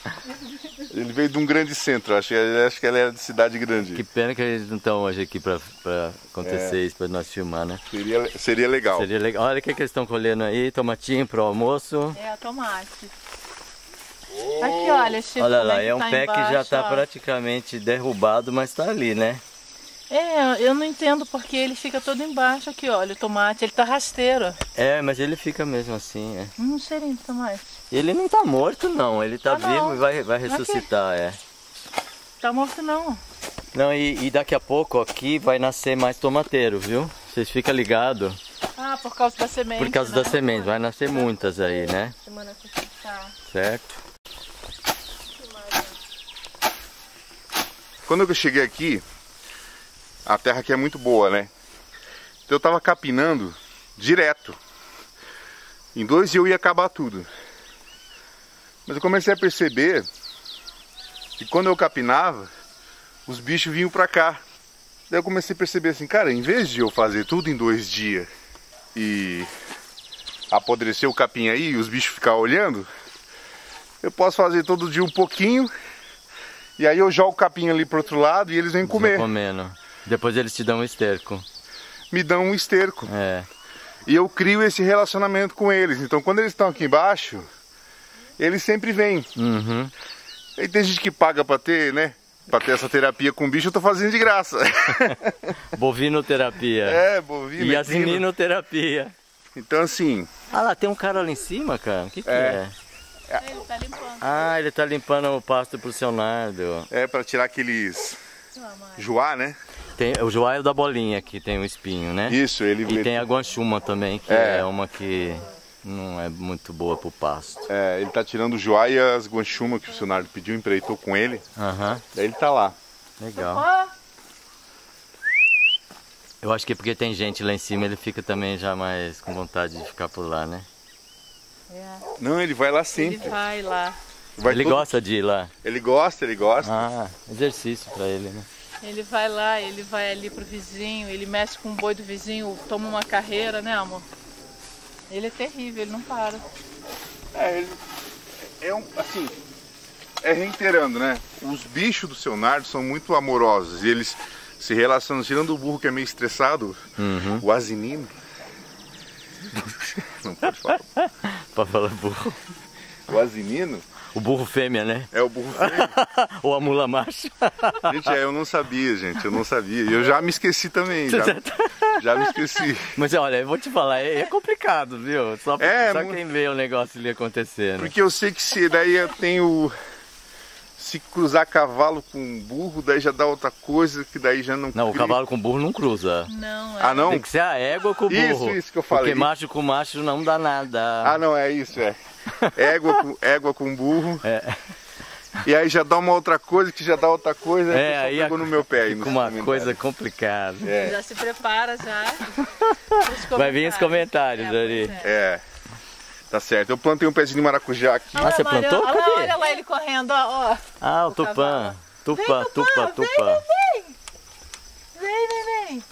Speaker 1: <laughs>
Speaker 3: ele veio de um grande centro, acho que, acho que ele é de cidade grande.
Speaker 1: Que pena que eles não estão hoje aqui pra, pra acontecer isso, pra nós filmar, né?
Speaker 3: Seria, seria legal.
Speaker 1: Seria legal. Olha o que, que eles estão colhendo aí, tomatinho pro almoço.
Speaker 2: É, tomate. Aqui, olha, Chico,
Speaker 1: Olha
Speaker 2: como
Speaker 1: lá,
Speaker 2: que
Speaker 1: é um
Speaker 2: tá
Speaker 1: pé que já
Speaker 2: embaixo,
Speaker 1: tá
Speaker 2: ó.
Speaker 1: praticamente derrubado, mas tá ali, né?
Speaker 2: É, eu não entendo porque ele fica todo embaixo aqui, olha, o tomate, ele tá rasteiro.
Speaker 1: É, mas ele fica mesmo assim, é.
Speaker 2: Hum, cheirinho de tomate.
Speaker 1: Ele não tá morto não, ele tá
Speaker 2: Ah, não.
Speaker 1: vivo e vai, vai
Speaker 2: Aqui.
Speaker 1: ressuscitar, é.
Speaker 2: Tá morto não.
Speaker 1: Não, e, e daqui a pouco aqui vai nascer mais tomateiro, viu? Vocês ficam ligados,
Speaker 2: Ah, por causa da semente.
Speaker 1: por causa
Speaker 2: né?
Speaker 1: das sementes, vai nascer muitas aí, né?
Speaker 2: Tá.
Speaker 1: Certo?
Speaker 3: Quando eu cheguei aqui, a terra aqui é muito boa, né? Então eu tava capinando direto. Em dois dias eu ia acabar tudo. Mas eu comecei a perceber que quando eu capinava, os bichos vinham pra cá. Daí eu comecei a perceber assim, cara, em vez de eu fazer tudo em dois dias e apodrecer o capim aí e os bichos ficar olhando, eu posso fazer todo dia um pouquinho e aí eu jogo o capim ali pro outro lado e eles vêm comer.
Speaker 1: Vão comendo. Depois eles te dão um esterco.
Speaker 3: Me dão um esterco.
Speaker 1: É.
Speaker 3: E eu crio esse relacionamento com eles. Então quando eles estão aqui embaixo, eles sempre vêm.
Speaker 1: Uhum.
Speaker 3: E tem gente que paga pra ter, né? Pra ter essa terapia com bicho, eu tô fazendo de graça. <laughs>
Speaker 1: Bovinoterapia.
Speaker 3: é, bovino.
Speaker 1: E asininoterapia.
Speaker 3: Então assim,
Speaker 1: Ah lá, tem um cara lá em cima, cara. O que, que
Speaker 3: É.
Speaker 1: é?
Speaker 2: Ele tá limpando.
Speaker 1: Ah, ele tá limpando o pasto pro seu Nardo.
Speaker 3: é pra tirar aqueles joá, né?
Speaker 1: Tem o joalho da bolinha que tem o espinho, né?
Speaker 3: Isso, ele
Speaker 1: E tem a guanchuma também, que
Speaker 3: É.
Speaker 1: é. uma que não é muito boa pro pasto.
Speaker 3: É, ele tá tirando o joá e as guanchuma que o Leonardo pediu, empreitou com ele.
Speaker 1: Aham,
Speaker 3: Daí ele tá lá.
Speaker 1: legal.
Speaker 2: Ó,
Speaker 1: Eu acho que porque tem gente lá em cima, ele fica também já mais com vontade de ficar por lá, né?
Speaker 2: É,
Speaker 3: Não, ele vai lá
Speaker 2: ele
Speaker 3: sempre.
Speaker 2: vai lá.
Speaker 3: Vai
Speaker 1: ele
Speaker 3: todo-
Speaker 1: gosta de ir lá.
Speaker 3: Ele gosta, ele gosta.
Speaker 1: Ah, exercício pra ele, né?
Speaker 2: Ele vai lá, ele vai ali pro vizinho, ele mexe com o boi do vizinho, toma uma carreira, né amor? Ele é terrível, ele não para.
Speaker 3: É, ele é um, assim, é reiterando, né? Os bichos do seu nardo são muito amorosos e eles se relacionam, tirando o burro que é meio estressado,
Speaker 1: Uhum.
Speaker 3: o asinino. <laughs> Não pode falar.
Speaker 1: Pra falar burro.
Speaker 3: O asinino
Speaker 1: O burro fêmea, né?
Speaker 3: é o burro feio. <laughs>
Speaker 1: Ou a mula macho.
Speaker 3: Gente, é, eu não sabia, gente, eu não sabia. E eu já me esqueci também, já, <laughs> já me esqueci.
Speaker 1: Mas olha, eu vou te falar, é é complicado, viu? Só,
Speaker 3: É,
Speaker 1: só quem vê o negócio ali acontecendo.
Speaker 3: Porque eu sei que se daí eu tenho. Se cruzar cavalo com burro, daí já dá outra coisa, que daí já não.
Speaker 1: Não, o
Speaker 3: cria.
Speaker 1: cavalo com burro não cruza.
Speaker 2: Não, é.
Speaker 3: Ah, não?
Speaker 1: Tem que ser a égua com o
Speaker 3: Isso,
Speaker 1: burro.
Speaker 3: isso que eu falei.
Speaker 1: Porque macho com macho não dá nada.
Speaker 3: Ah, não, é isso, é. Égua com, <laughs> égua com burro.
Speaker 1: É.
Speaker 3: E aí já dá uma outra coisa, que já dá outra coisa,
Speaker 1: É, aí
Speaker 3: pegou
Speaker 1: a-
Speaker 3: no meu pé.
Speaker 1: Fica uma coisa complicada.
Speaker 3: É,
Speaker 2: Já se prepara já. <laughs>
Speaker 1: Vai vir os comentários,
Speaker 2: É, pois é.
Speaker 3: é. Tá certo. Eu plantei um pezinho de maracujá aqui.
Speaker 1: Ah, você plantou?
Speaker 2: Olha,
Speaker 1: Cadê?
Speaker 2: olha lá ele correndo, ó. ó.
Speaker 1: Ah, o
Speaker 2: O
Speaker 1: tupã. Tupa,
Speaker 2: Vem,
Speaker 1: tupa,
Speaker 2: Tupã,
Speaker 1: tupa.
Speaker 2: Vem, vem, vem.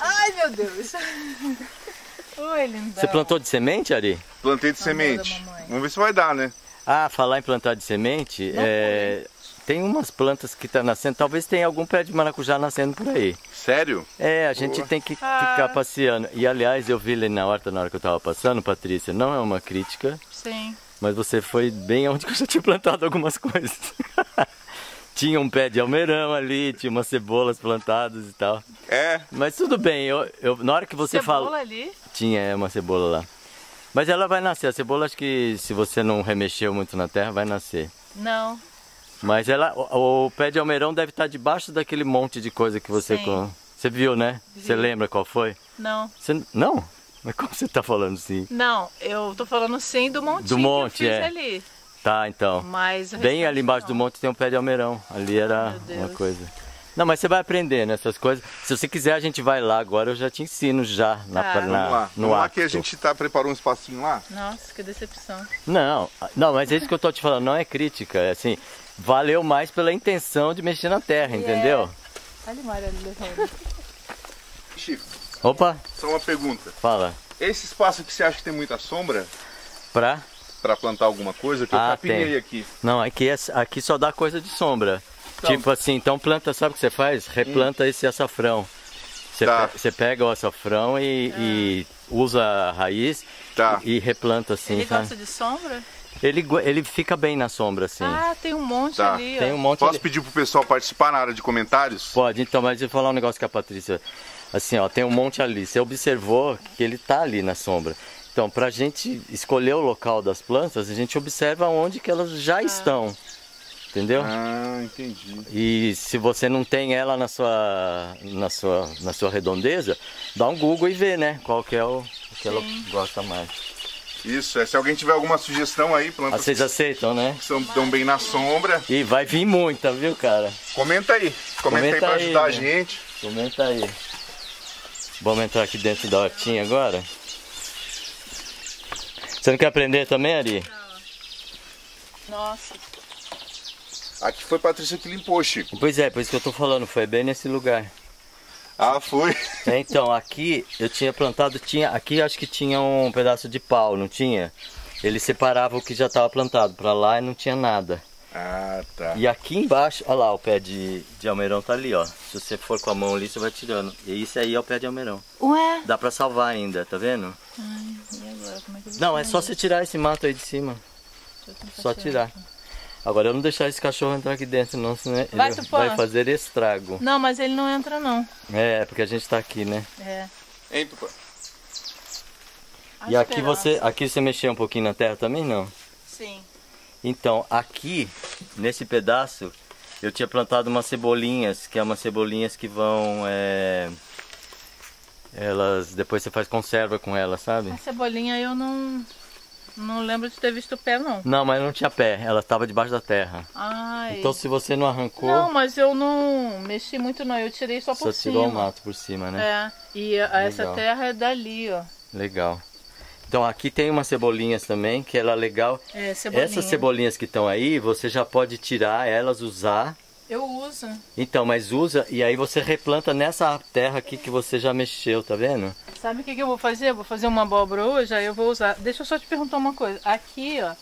Speaker 2: Ai, meu Deus. <laughs> Oi, lindão.
Speaker 1: Você plantou de semente, Ari?
Speaker 3: Plantei de
Speaker 2: Amor
Speaker 3: semente. Vamos ver se vai dar, né?
Speaker 1: Ah, falar em plantar de semente, é, tem umas plantas que estão nascendo, talvez tenha algum pé de maracujá nascendo por aí.
Speaker 3: Sério?
Speaker 1: É, a gente
Speaker 3: Boa.
Speaker 1: tem que
Speaker 2: Ah.
Speaker 1: ficar passeando. E aliás, eu vi ali na horta na hora que eu tava passando, Patrícia, não é uma crítica,
Speaker 2: Sim.
Speaker 1: mas você foi bem onde eu já tinha plantado algumas coisas. <laughs> tinha um pé de almeirão ali, tinha umas cebolas plantadas e tal.
Speaker 3: É.
Speaker 1: Mas tudo bem, eu, eu- na hora que você
Speaker 2: Cebola
Speaker 1: fala.
Speaker 2: ali.
Speaker 1: Tinha é, uma cebola lá. Mas ela vai nascer. A cebola, acho que se você não remexeu muito na terra, vai nascer.
Speaker 2: Não.
Speaker 1: Mas ela, o, o pé de almeirão deve estar debaixo daquele monte de coisa que você
Speaker 2: Sim.
Speaker 1: com. Você viu, né? Você
Speaker 2: Vi.
Speaker 1: lembra qual foi?
Speaker 2: Não.
Speaker 1: Você, não? Mas como você tá falando assim?
Speaker 2: Não, eu tô falando sim do montinho
Speaker 1: Do monte,
Speaker 2: que eu fiz
Speaker 1: é.
Speaker 2: ali.
Speaker 1: Tá, então.
Speaker 2: Mas
Speaker 1: Bem ali embaixo do
Speaker 2: não.
Speaker 1: monte tem um pé de almeirão. Ali era uma coisa. Não, mas você vai aprendendo essas coisas. Se você quiser, a gente vai lá agora. Eu já te ensino já na,
Speaker 2: Tá.
Speaker 1: na,
Speaker 3: Vamos lá.
Speaker 1: no
Speaker 3: Vamos lá
Speaker 1: ato.
Speaker 3: que a gente tá, preparou um espacinho lá.
Speaker 2: Nossa, que decepção.
Speaker 1: Não, não, mas é isso que eu tô te falando, não é crítica, é assim, valeu mais pela intenção de mexer na terra, entendeu?
Speaker 2: Olha o Mário ali.
Speaker 3: Chico,
Speaker 1: Opa,
Speaker 3: só uma pergunta.
Speaker 1: fala.
Speaker 3: Esse espaço aqui você acha que tem muita sombra
Speaker 1: Pra?
Speaker 3: pra plantar alguma coisa? Que eu
Speaker 1: Ah,
Speaker 3: capinei
Speaker 1: tem.
Speaker 3: aqui.
Speaker 1: Não, aqui, é- aqui só dá coisa de sombra.
Speaker 3: Então-
Speaker 1: Tipo assim, então planta, sabe o que você faz? Replanta esse açafrão. Você,
Speaker 3: Tá.
Speaker 1: pe- você pega o açafrão e, e usa a raiz
Speaker 3: Tá.
Speaker 1: e replanta assim,
Speaker 2: Ele
Speaker 1: sabe?
Speaker 2: gosta de sombra?
Speaker 1: Ele, ele fica bem na sombra, assim.
Speaker 2: Ah, tem um monte
Speaker 3: Tá.
Speaker 2: ali, ó.
Speaker 1: Tem um monte
Speaker 3: Posso
Speaker 1: ali.
Speaker 3: pedir pro pessoal participar na área de comentários?
Speaker 1: Pode, então, mas eu vou falar um negócio com a Patrícia. Assim, ó, tem um monte ali. Você observou que ele tá ali na sombra. Então, pra gente escolher o local das plantas, a gente observa onde que elas já estão. Entendeu?
Speaker 3: Ah, entendi.
Speaker 1: E se você não tem ela na sua, na sua, na sua redondeza, dá um Google e vê, né? Qual que é o, o que ela
Speaker 2: Sim.
Speaker 1: gosta mais.
Speaker 3: Isso, é, se alguém tiver alguma sugestão aí, plantas
Speaker 1: Ah, Vocês aceitam, né?
Speaker 3: que são, dão bem na sombra,
Speaker 1: E vai vir muita, viu, cara?
Speaker 3: comenta aí. Comenta, aí
Speaker 1: Comenta
Speaker 3: pra
Speaker 1: aí,
Speaker 3: ajudar a
Speaker 1: né?
Speaker 3: gente.
Speaker 1: Comenta aí. Vamos entrar aqui dentro da hortinha agora? Você não quer aprender também, Ari?
Speaker 2: Nossa.
Speaker 3: Aqui foi Patrícia que limpou, Chico.
Speaker 1: Pois é, por isso que eu tô falando, foi bem nesse lugar.
Speaker 3: Ah, foi.
Speaker 1: É, então, aqui eu tinha plantado, tinha, aqui acho que tinha um pedaço de pau, não tinha? Ele separava o que já estava plantado, para lá e não tinha nada.
Speaker 3: Ah, tá.
Speaker 1: E aqui embaixo, olha lá, o pé de, de almeirão tá ali, ó. Se você for com a mão ali, você vai tirando. E isso aí é o pé de almeirão.
Speaker 2: Ué?
Speaker 1: Dá pra salvar ainda, tá vendo?
Speaker 2: Ai, e agora? Como é que eu vou
Speaker 1: Não, é só
Speaker 2: isso?
Speaker 1: você tirar esse mato aí de cima.
Speaker 2: Deixa eu tentar
Speaker 1: Só tirar. Agora eu não deixar esse cachorro entrar aqui dentro, não, senão ele
Speaker 2: Vai,
Speaker 1: vai fazer estrago.
Speaker 2: Não, mas ele não entra não.
Speaker 1: É, porque a gente tá aqui, né?
Speaker 2: É.
Speaker 3: Hein, Tupã?
Speaker 1: E aqui você, aqui você mexeu um pouquinho na terra também, não?
Speaker 2: Sim.
Speaker 1: Então, aqui, nesse pedaço, eu tinha plantado umas cebolinhas, que é umas cebolinhas que vão. é, Elas. Depois você faz conserva com elas, sabe?
Speaker 2: A cebolinha eu não. Não lembro de ter visto o pé não.
Speaker 1: Não, mas não tinha pé, ela estava debaixo da terra.
Speaker 2: Ai.
Speaker 1: Então se você não arrancou,
Speaker 2: Não, mas eu não mexi muito não, eu tirei só
Speaker 1: só
Speaker 2: por
Speaker 1: tirou o
Speaker 2: cima.
Speaker 1: mato por cima, né?
Speaker 2: É. E a- essa terra é dali, ó.
Speaker 1: Legal. Então aqui tem umas cebolinhas também, que ela é legal.
Speaker 2: É, cebolinha.
Speaker 1: Essas cebolinhas que estão aí, você já pode tirar elas, usar.
Speaker 2: Eu uso.
Speaker 1: Então, mas usa e aí você replanta nessa terra aqui que você já mexeu, tá vendo?
Speaker 2: Sabe o que, que eu vou fazer? Eu vou fazer uma abóbora hoje, aí eu vou usar. Deixa eu só te perguntar uma coisa. Aqui, ó,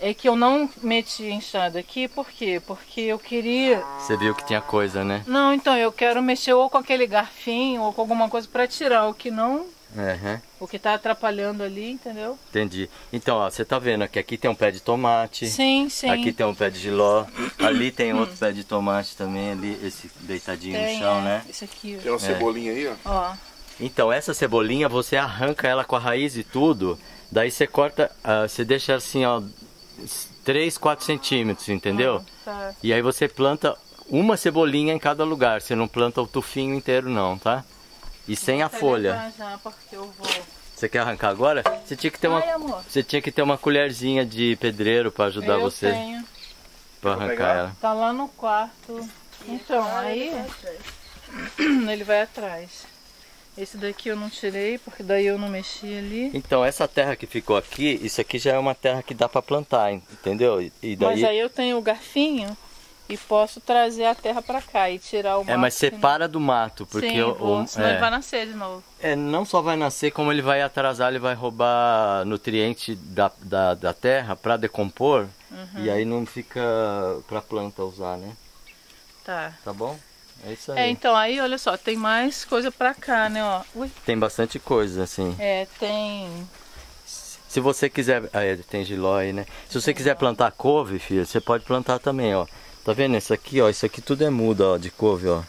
Speaker 2: é que eu não meti enxada aqui, por quê? Porque eu queria.
Speaker 1: Você viu que tinha coisa, né?
Speaker 2: Não, então eu quero mexer ou com aquele garfinho ou com alguma coisa pra tirar o que não.
Speaker 1: Uhum,
Speaker 2: O que tá atrapalhando ali, entendeu?
Speaker 1: entendi. Então, ó, você tá vendo que aqui tem um pé de tomate.
Speaker 2: Sim, sim.
Speaker 1: Aqui tem um pé de giló. Ali tem outro pé de tomate também, ali, esse deitadinho
Speaker 2: Tem,
Speaker 1: no chão,
Speaker 2: é,
Speaker 1: né?
Speaker 2: Esse aqui,
Speaker 3: Tem uma cebolinha aí, ó.
Speaker 2: ó.
Speaker 1: Então, essa cebolinha, você arranca ela com a raiz e tudo. Daí você corta, ah, você deixa assim, ó, 3, 4 centímetros, entendeu?
Speaker 2: Tá.
Speaker 1: E aí você planta uma cebolinha em cada lugar. Você não planta o tufinho inteiro, não, tá? E sem a
Speaker 2: Vou
Speaker 1: folha.
Speaker 2: Já, porque eu vou.
Speaker 1: Você quer arrancar agora? Você tinha que ter uma,
Speaker 2: Ai, amor.
Speaker 1: você tinha que ter uma colherzinha de pedreiro para ajudar
Speaker 2: eu
Speaker 1: você
Speaker 2: tenho.
Speaker 1: para
Speaker 3: Vou
Speaker 1: arrancar ela.
Speaker 2: Tá lá no quarto. Então, aí <clears throat> ele vai atrás. Esse daqui eu não tirei, porque daí eu não mexi ali.
Speaker 1: Então, essa terra que ficou aqui, isso aqui já é uma terra que dá para plantar, entendeu? E daí
Speaker 2: Mas aí eu tenho o garfinho e posso trazer a terra pra cá e tirar o mato.
Speaker 1: É, mas separa do mato, porque
Speaker 2: Sim,
Speaker 1: o,
Speaker 2: vou, senão
Speaker 1: é,
Speaker 2: ele vai nascer de novo.
Speaker 1: é, não só vai nascer, como ele vai atrasar, ele vai roubar nutriente da, da, da terra para decompor
Speaker 2: Uhum.
Speaker 1: e aí não fica para planta usar, né?
Speaker 2: Tá.
Speaker 1: Tá bom? É isso aí.
Speaker 2: É, então aí, olha só, tem mais coisa pra cá, né, ó. Ui.
Speaker 1: Tem bastante coisa, assim.
Speaker 2: É, tem...
Speaker 1: Se você quiser. Ah, é, tem giló aí, né? Se você quiser plantar couve, filho, você pode plantar também, ó. Tá vendo? Isso aqui, ó. Isso aqui tudo é muda, ó, de couve, ó.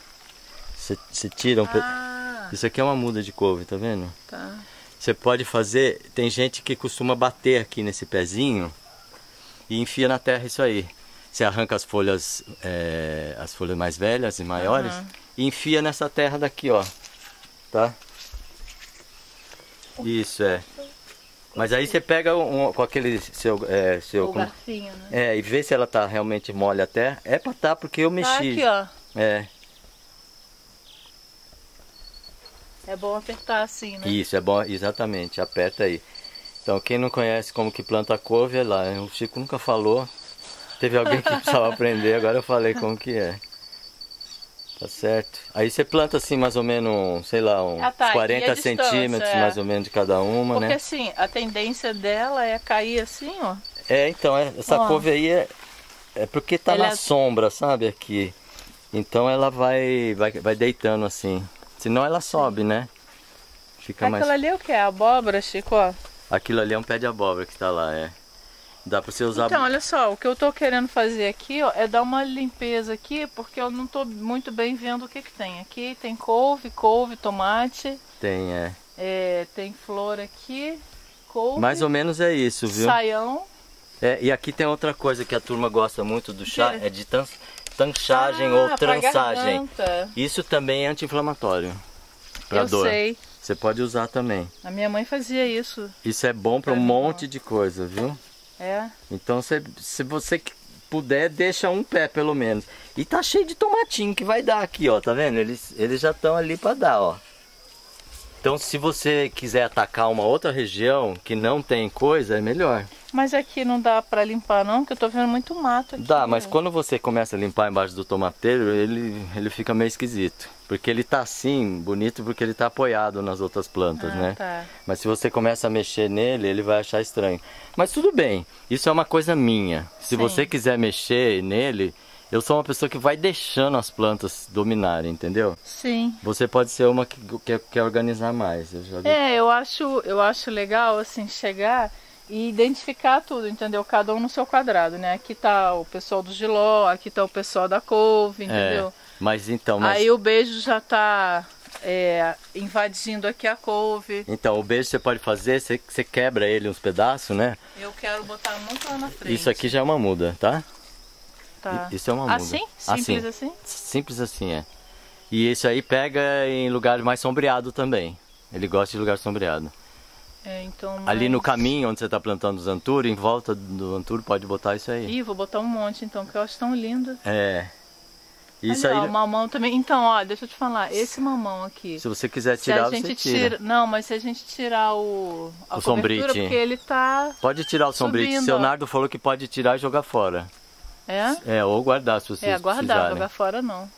Speaker 1: Você, tira um pe...
Speaker 2: Ah,
Speaker 1: Isso aqui é uma muda de couve, tá vendo?
Speaker 2: tá.
Speaker 1: Você pode fazer. Tem gente que costuma bater aqui nesse pezinho e enfia na terra isso aí. Você arranca as folhas, é, as folhas mais velhas e maiores
Speaker 2: Aham.
Speaker 1: e enfia nessa terra daqui, ó. Tá? Isso é. Mas aí você pega um, com aquele seu, é, seu
Speaker 2: O garfinho, né?
Speaker 1: é, e vê se ela tá realmente mole a terra. É pra tá, porque eu
Speaker 2: Tá
Speaker 1: mexi.
Speaker 2: aqui, ó.
Speaker 1: É,
Speaker 2: É bom apertar assim, né?
Speaker 1: isso é bom, exatamente. Aperta aí. Então quem não conhece como que planta couve é lá. O Chico nunca falou. Teve alguém que precisava <laughs> aprender, agora eu falei como que é. Tá certo. Aí você planta assim mais ou menos, sei lá, uns
Speaker 2: Ah, tá. E a
Speaker 1: 40
Speaker 2: distância,
Speaker 1: centímetros
Speaker 2: é.
Speaker 1: mais ou menos de cada uma,
Speaker 2: Porque
Speaker 1: né?
Speaker 2: assim, a tendência dela é cair assim, ó.
Speaker 1: É, então, é- essa
Speaker 2: Ó.
Speaker 1: couve aí é, é porque tá
Speaker 2: Ela
Speaker 1: na
Speaker 2: é-
Speaker 1: sombra, sabe, aqui. Então ela vai, vai, vai deitando assim. Senão ela sobe, né? Fica mais...
Speaker 2: Aquela ali é o que? A abóbora, Chico, ó.
Speaker 1: Aquilo ali é um pé de abóbora que tá lá, é. Dá pra você usar...
Speaker 2: Então, olha só, o que eu tô querendo fazer aqui, ó, é dar uma limpeza aqui, porque eu não tô muito bem vendo o que que tem. Aqui tem couve, couve, tomate,
Speaker 1: Tem, é.
Speaker 2: é, tem flor aqui, couve,
Speaker 1: Mais ou menos é isso, viu?
Speaker 2: saião.
Speaker 1: É, e aqui tem outra coisa que a turma gosta muito do chá, é de tan- tanchagem
Speaker 2: Ah,
Speaker 1: ou trançagem. Isso também é anti-inflamatório. Pra
Speaker 2: Eu
Speaker 1: dor.
Speaker 2: sei.
Speaker 1: Você pode usar também.
Speaker 2: A minha mãe fazia isso.
Speaker 1: Isso é bom para um monte de coisa, viu?
Speaker 2: É.
Speaker 1: Então, se, se você puder, deixa um pé pelo menos. E tá cheio de tomatinho que vai dar aqui, ó, tá vendo? Eles, eles já estão ali para dar, ó. Então, se você quiser atacar uma outra região que não tem coisa, é melhor.
Speaker 2: Mas aqui não dá pra limpar não, porque eu tô vendo muito mato aqui.
Speaker 1: Dá, mas quando você começa a limpar embaixo do tomateiro, ele, ele fica meio esquisito. Porque ele tá assim, bonito, porque ele tá apoiado nas outras plantas,
Speaker 2: Ah,
Speaker 1: né?
Speaker 2: tá.
Speaker 1: Mas se você começa a mexer nele, ele vai achar estranho. Mas tudo bem, isso é uma coisa minha. Se
Speaker 2: Sim.
Speaker 1: você quiser mexer nele, eu sou uma pessoa que vai deixando as plantas dominarem, entendeu?
Speaker 2: Sim.
Speaker 1: Você pode ser uma que quer, quer organizar mais. Eu já.
Speaker 2: É, eu acho, eu acho legal assim chegar e identificar tudo, entendeu? Cada um no seu quadrado, né? Aqui tá o pessoal do giló, aqui tá o pessoal da couve, entendeu?
Speaker 1: É, mas então, mas,
Speaker 2: Aí o beijo já tá é, invadindo aqui a couve.
Speaker 1: então o beijo você pode fazer, você, você quebra ele uns pedaços, né?
Speaker 2: Eu quero botar muito lá na frente.
Speaker 1: Isso aqui já é uma muda, tá?
Speaker 2: tá.
Speaker 1: Isso é uma muda.
Speaker 2: Assim? Simples assim?
Speaker 1: Simples assim, é. E isso aí pega em lugar mais sombreado também. Ele gosta de lugar sombreado.
Speaker 2: É, então.
Speaker 1: Ali no
Speaker 2: mas-
Speaker 1: caminho onde você está plantando os anturo, em volta do anturo pode botar isso aí.
Speaker 2: Ih, vou botar um monte então, que eu acho tão lindo.
Speaker 1: É. Isso
Speaker 2: Olha, ó,
Speaker 1: aí,
Speaker 2: o mamão também. Então, ó, deixa eu te falar, esse mamão aqui.
Speaker 1: se você quiser
Speaker 2: Se
Speaker 1: tirar,
Speaker 2: a gente
Speaker 1: você tira.
Speaker 2: Não, mas se a gente tirar o. A
Speaker 1: O sombrite.
Speaker 2: porque ele tá.
Speaker 1: Pode tirar o sombrite.
Speaker 2: Subindo,
Speaker 1: Seu. Nardo falou que pode tirar e jogar fora.
Speaker 2: É?
Speaker 1: É, ou guardar se vocês
Speaker 2: É, guardar,
Speaker 1: precisarem.
Speaker 2: jogar fora não.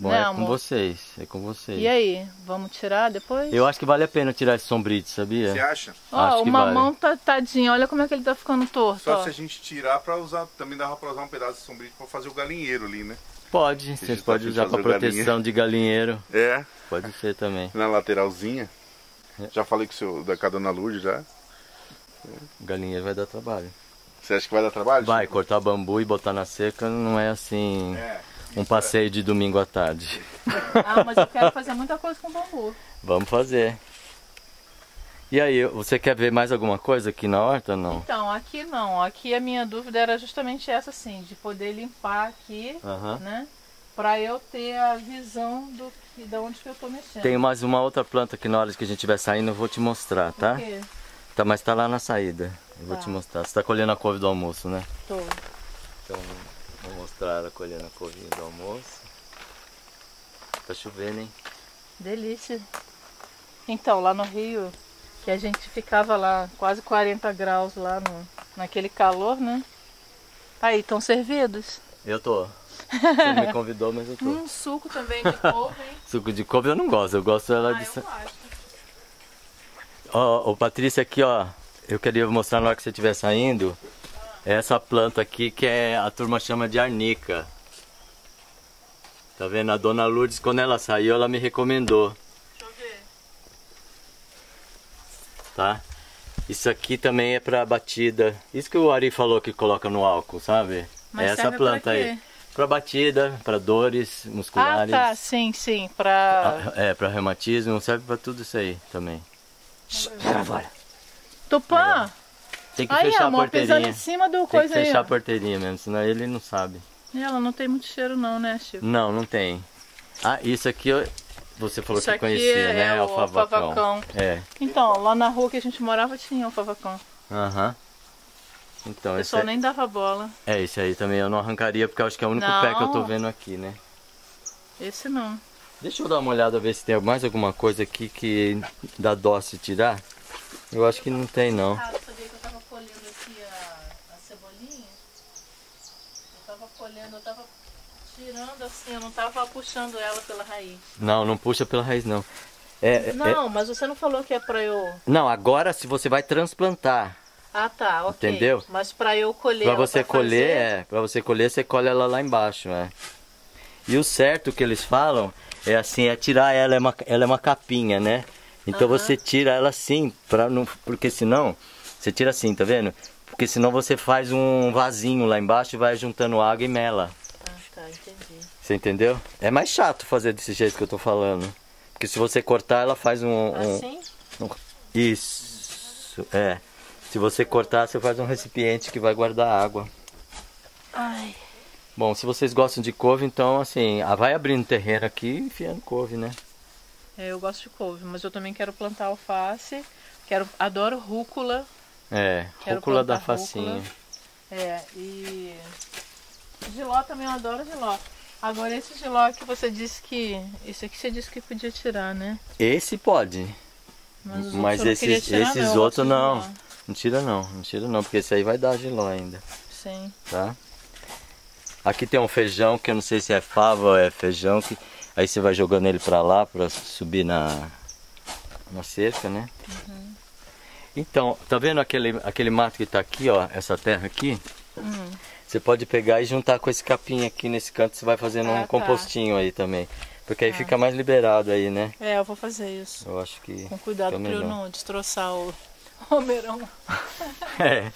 Speaker 1: Bom,
Speaker 2: né,
Speaker 1: é com
Speaker 2: amor?
Speaker 1: vocês. É com vocês.
Speaker 2: E aí, vamos tirar depois?
Speaker 1: Eu acho que vale a pena tirar esse sombrite, sabia?
Speaker 3: Você acha?
Speaker 2: Ó,
Speaker 1: acho
Speaker 2: o mamão tá tadinho, olha como é que ele tá ficando torto.
Speaker 3: Só
Speaker 2: ó.
Speaker 3: se a gente tirar pra usar, também dava pra usar um pedaço de sombrito pra fazer o galinheiro ali, né?
Speaker 1: Pode, vocês
Speaker 3: tá
Speaker 1: podem usar
Speaker 3: fazer
Speaker 1: proteção
Speaker 3: galinha.
Speaker 1: de galinheiro.
Speaker 3: É,
Speaker 1: Pode ser também.
Speaker 3: na lateralzinha. Já falei com o seu, da com a dona Lourdes já.
Speaker 1: O galinheiro vai dar trabalho.
Speaker 3: Você acha que vai dar trabalho?
Speaker 1: Vai, cortar bambu e botar na seca não é assim
Speaker 3: É.
Speaker 1: um passeio de domingo à tarde.
Speaker 2: Ah, mas eu quero fazer muita coisa com bambu.
Speaker 1: Vamos fazer. E aí, você quer ver mais alguma coisa aqui na horta ou não?
Speaker 2: Então, aqui não. Aqui a minha dúvida era justamente essa, assim, de poder limpar aqui,
Speaker 1: Aham.
Speaker 2: né? Pra eu ter a visão do que, de onde que eu tô mexendo.
Speaker 1: Tem mais uma outra planta que na hora que a gente estiver saindo eu vou te mostrar, tá?
Speaker 2: Por quê?
Speaker 1: Tá, mas tá lá na saída. Eu vou
Speaker 2: Tá.
Speaker 1: te mostrar. Você tá colhendo a couve do almoço, né?
Speaker 2: Tô.
Speaker 1: Então, ela colhendo a couvinha do almoço. Tá chovendo, hein?
Speaker 2: Delícia. Então, lá no Rio, que a gente ficava lá quase 40 graus lá no, naquele calor, né? Aí, estão servidos?
Speaker 1: Eu tô. Você me convidou, mas eu tô. <laughs>
Speaker 2: Um suco também de couve, hein? <laughs>
Speaker 1: Suco de couve eu não gosto, eu gosto ela
Speaker 2: Ah,
Speaker 1: de.
Speaker 2: eu gosto.
Speaker 1: Ó, ô Patrícia, aqui ó, eu queria mostrar na hora que você estiver saindo. Essa planta aqui que é, a turma chama de arnica. Tá vendo? A dona Lourdes, quando ela saiu, ela me recomendou,
Speaker 2: Deixa eu ver.
Speaker 1: tá? Isso aqui também é pra batida. Isso que o Ari falou que coloca no álcool, sabe?
Speaker 2: Mas
Speaker 1: é essa planta aí. Pra batida, pra dores
Speaker 2: Ah,
Speaker 1: musculares.
Speaker 2: tá, sim, sim. Pra.
Speaker 1: É, pra reumatismo, serve pra tudo isso aí também. Pera fora.
Speaker 2: Tupã!
Speaker 1: Tem que
Speaker 2: Aí,
Speaker 1: fechar a
Speaker 2: amor, pisando
Speaker 1: porteirinha.
Speaker 2: em cima do
Speaker 1: Tem que
Speaker 2: coisa aí.
Speaker 1: fechar
Speaker 2: ó.
Speaker 1: a porteirinha mesmo, senão ele não sabe.
Speaker 2: E Ela não tem muito cheiro, não, né, Chico?
Speaker 1: Não, não tem. Ah, isso aqui você falou
Speaker 2: Isso
Speaker 1: que conhecia,
Speaker 2: é
Speaker 1: né?
Speaker 2: o
Speaker 1: Alfavacão.
Speaker 2: alfavacão.
Speaker 1: É.
Speaker 2: Então, lá na rua que a gente morava tinha alfavacão.
Speaker 1: Aham. Então,
Speaker 2: O pessoal
Speaker 1: é,
Speaker 2: nem dava bola.
Speaker 1: é, esse aí também eu não arrancaria porque eu acho que é o único
Speaker 2: Não.
Speaker 1: pé que eu tô vendo aqui, né?
Speaker 2: Esse não.
Speaker 1: Deixa eu dar uma olhada ver se tem mais alguma coisa aqui que dá dó se tirar. Eu acho que não tem não.
Speaker 2: Ah, sabia que eu tava colhendo aqui a, a cebolinha? Eu tava colhendo, eu tava tirando assim, eu não tava puxando ela pela raiz.
Speaker 1: Não, não puxa pela raiz não. É, é-
Speaker 2: Não, mas você não falou que é pra eu.
Speaker 1: não, agora se você vai transplantar,
Speaker 2: Ah, tá, ok.
Speaker 1: Entendeu?
Speaker 2: Mas pra eu colher.
Speaker 1: Pra
Speaker 2: ela
Speaker 1: você
Speaker 2: pra
Speaker 1: colher,
Speaker 2: fazer-
Speaker 1: é. Pra você colher, você colhe ela lá embaixo, é. E o certo que eles falam é assim, é tirar ela, é uma, ela é uma capinha, né? Então você tira ela assim, pra não, porque senão, você tira assim, tá vendo? Porque senão você faz um vasinho lá embaixo e vai juntando água e mela.
Speaker 2: Ah, entendi.
Speaker 1: Você entendeu? É mais chato fazer desse jeito que eu tô falando. Porque se você cortar, ela faz um. um-
Speaker 2: Assim?
Speaker 1: um- isso, é. Se você cortar, você faz um recipiente que vai guardar água.
Speaker 2: Ai.
Speaker 1: Bom, se vocês gostam de couve, então assim, ah, vai abrindo terreno aqui e enfiando couve, né?
Speaker 2: É, eu gosto de couve, mas eu também quero plantar alface. Quero, adoro rúcula.
Speaker 1: É, rúcula da facinha.
Speaker 2: rúcula. É, e giló também eu adoro giló. Agora esse giló que você disse que. Esse aqui você disse que podia tirar, né?
Speaker 1: Esse pode,
Speaker 2: Mas,
Speaker 1: mas
Speaker 2: não
Speaker 1: esses,
Speaker 2: tirar, não,
Speaker 1: esses
Speaker 2: gosto
Speaker 1: outros não.
Speaker 2: giló.
Speaker 1: Não tira não, não tira não, porque esse aí vai dar giló ainda,
Speaker 2: Sim.
Speaker 1: tá? Aqui tem um feijão que eu não sei se é fava ou é feijão, que aí você vai jogando ele pra lá pra subir na, na cerca, né? Então, tá vendo aquele, aquele mato que tá aqui, ó, essa terra aqui? Você pode pegar e juntar com esse capim aqui nesse canto, você vai fazendo
Speaker 2: Ah,
Speaker 1: um
Speaker 2: tá.
Speaker 1: compostinho aí também. Porque aí fica mais liberado aí, né?
Speaker 2: É, eu vou fazer isso.
Speaker 1: Eu acho que.
Speaker 2: Com cuidado pra eu não destroçar o <laughs> romeirão. <laughs>
Speaker 1: É.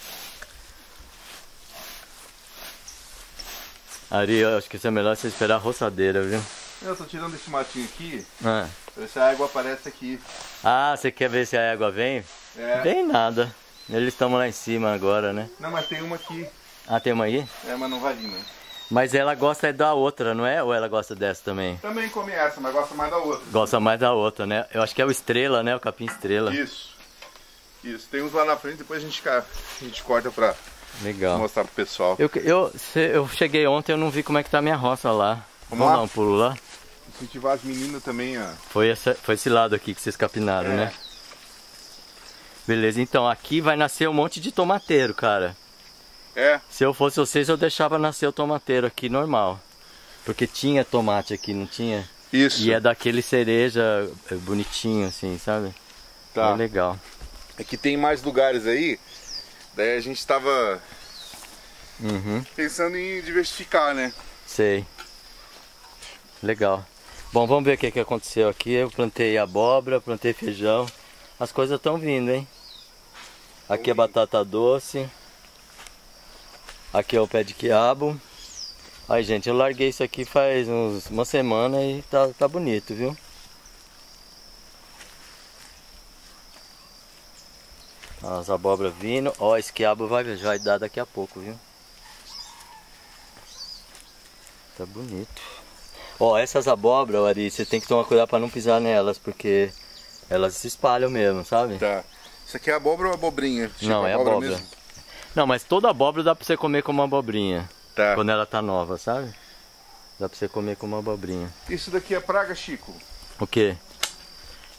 Speaker 1: Ari, eu acho que isso é melhor você esperar a roçadeira, viu?
Speaker 3: Eu tô tirando esse matinho aqui,
Speaker 1: Ah,
Speaker 3: pra ver se a água aparece aqui.
Speaker 1: Ah, você quer ver se a água vem?
Speaker 3: É.
Speaker 1: Vem nada. Eles estão lá em cima agora, né?
Speaker 3: Não, mas tem uma aqui.
Speaker 1: Ah, tem uma aí?
Speaker 3: É, mas não vai vir, né?
Speaker 1: Mas ela gosta é da outra, não é? Ou ela gosta dessa também?
Speaker 3: Também come essa, mas gosta mais da outra.
Speaker 1: Gosta mais da outra, né? Eu acho que é o estrela, né? O capim estrela.
Speaker 3: Isso. Isso. Tem uns lá na frente, depois a gente, a gente corta pra
Speaker 1: Legal.
Speaker 3: mostrar pro pessoal.
Speaker 1: Eu, eu, eu cheguei ontem, eu não vi como é que tá a minha roça lá.
Speaker 3: Vamos
Speaker 1: Vamos
Speaker 3: lá?
Speaker 1: dar um pulo lá?
Speaker 3: Incentivar as meninas também, ó.
Speaker 1: Foi, essa, foi esse lado aqui que vocês capinaram,
Speaker 3: É.
Speaker 1: né? Beleza, então aqui vai nascer um monte de tomateiro, cara.
Speaker 3: É,
Speaker 1: Se eu fosse vocês, eu deixava nascer o tomateiro aqui normal. Porque tinha tomate aqui, não tinha?
Speaker 3: isso.
Speaker 1: E é daquele cereja é, bonitinho, assim, sabe?
Speaker 3: Tá.
Speaker 1: É legal.
Speaker 3: É que tem mais lugares aí. Daí a gente tava
Speaker 1: Uhum,
Speaker 3: pensando em diversificar, né?
Speaker 1: sei. Legal. Bom, vamos ver o que, que aconteceu aqui. Eu plantei abóbora, plantei feijão. As coisas estão vindo, hein? Aqui é batata doce. Aqui é o pé de quiabo. Aí, gente, eu larguei isso aqui faz uns, uma semana e tá, tá bonito, viu? As abóboras vindo. Ó, esse quiabo vai, vai dar daqui a pouco, viu? Tá bonito. Ó, essas abóboras, Ari, você tem que tomar cuidado pra não pisar nelas, porque elas se espalham mesmo, sabe?
Speaker 3: Tá. Isso aqui é abóbora ou abobrinha? Tipo
Speaker 1: Não, é abóbora.
Speaker 3: mesmo?
Speaker 1: Não, mas toda abóbora dá pra você comer como uma abobrinha.
Speaker 3: Tá.
Speaker 1: Quando ela tá nova, sabe? Dá pra você comer como uma abobrinha.
Speaker 3: Isso daqui é praga, Chico?
Speaker 1: O quê?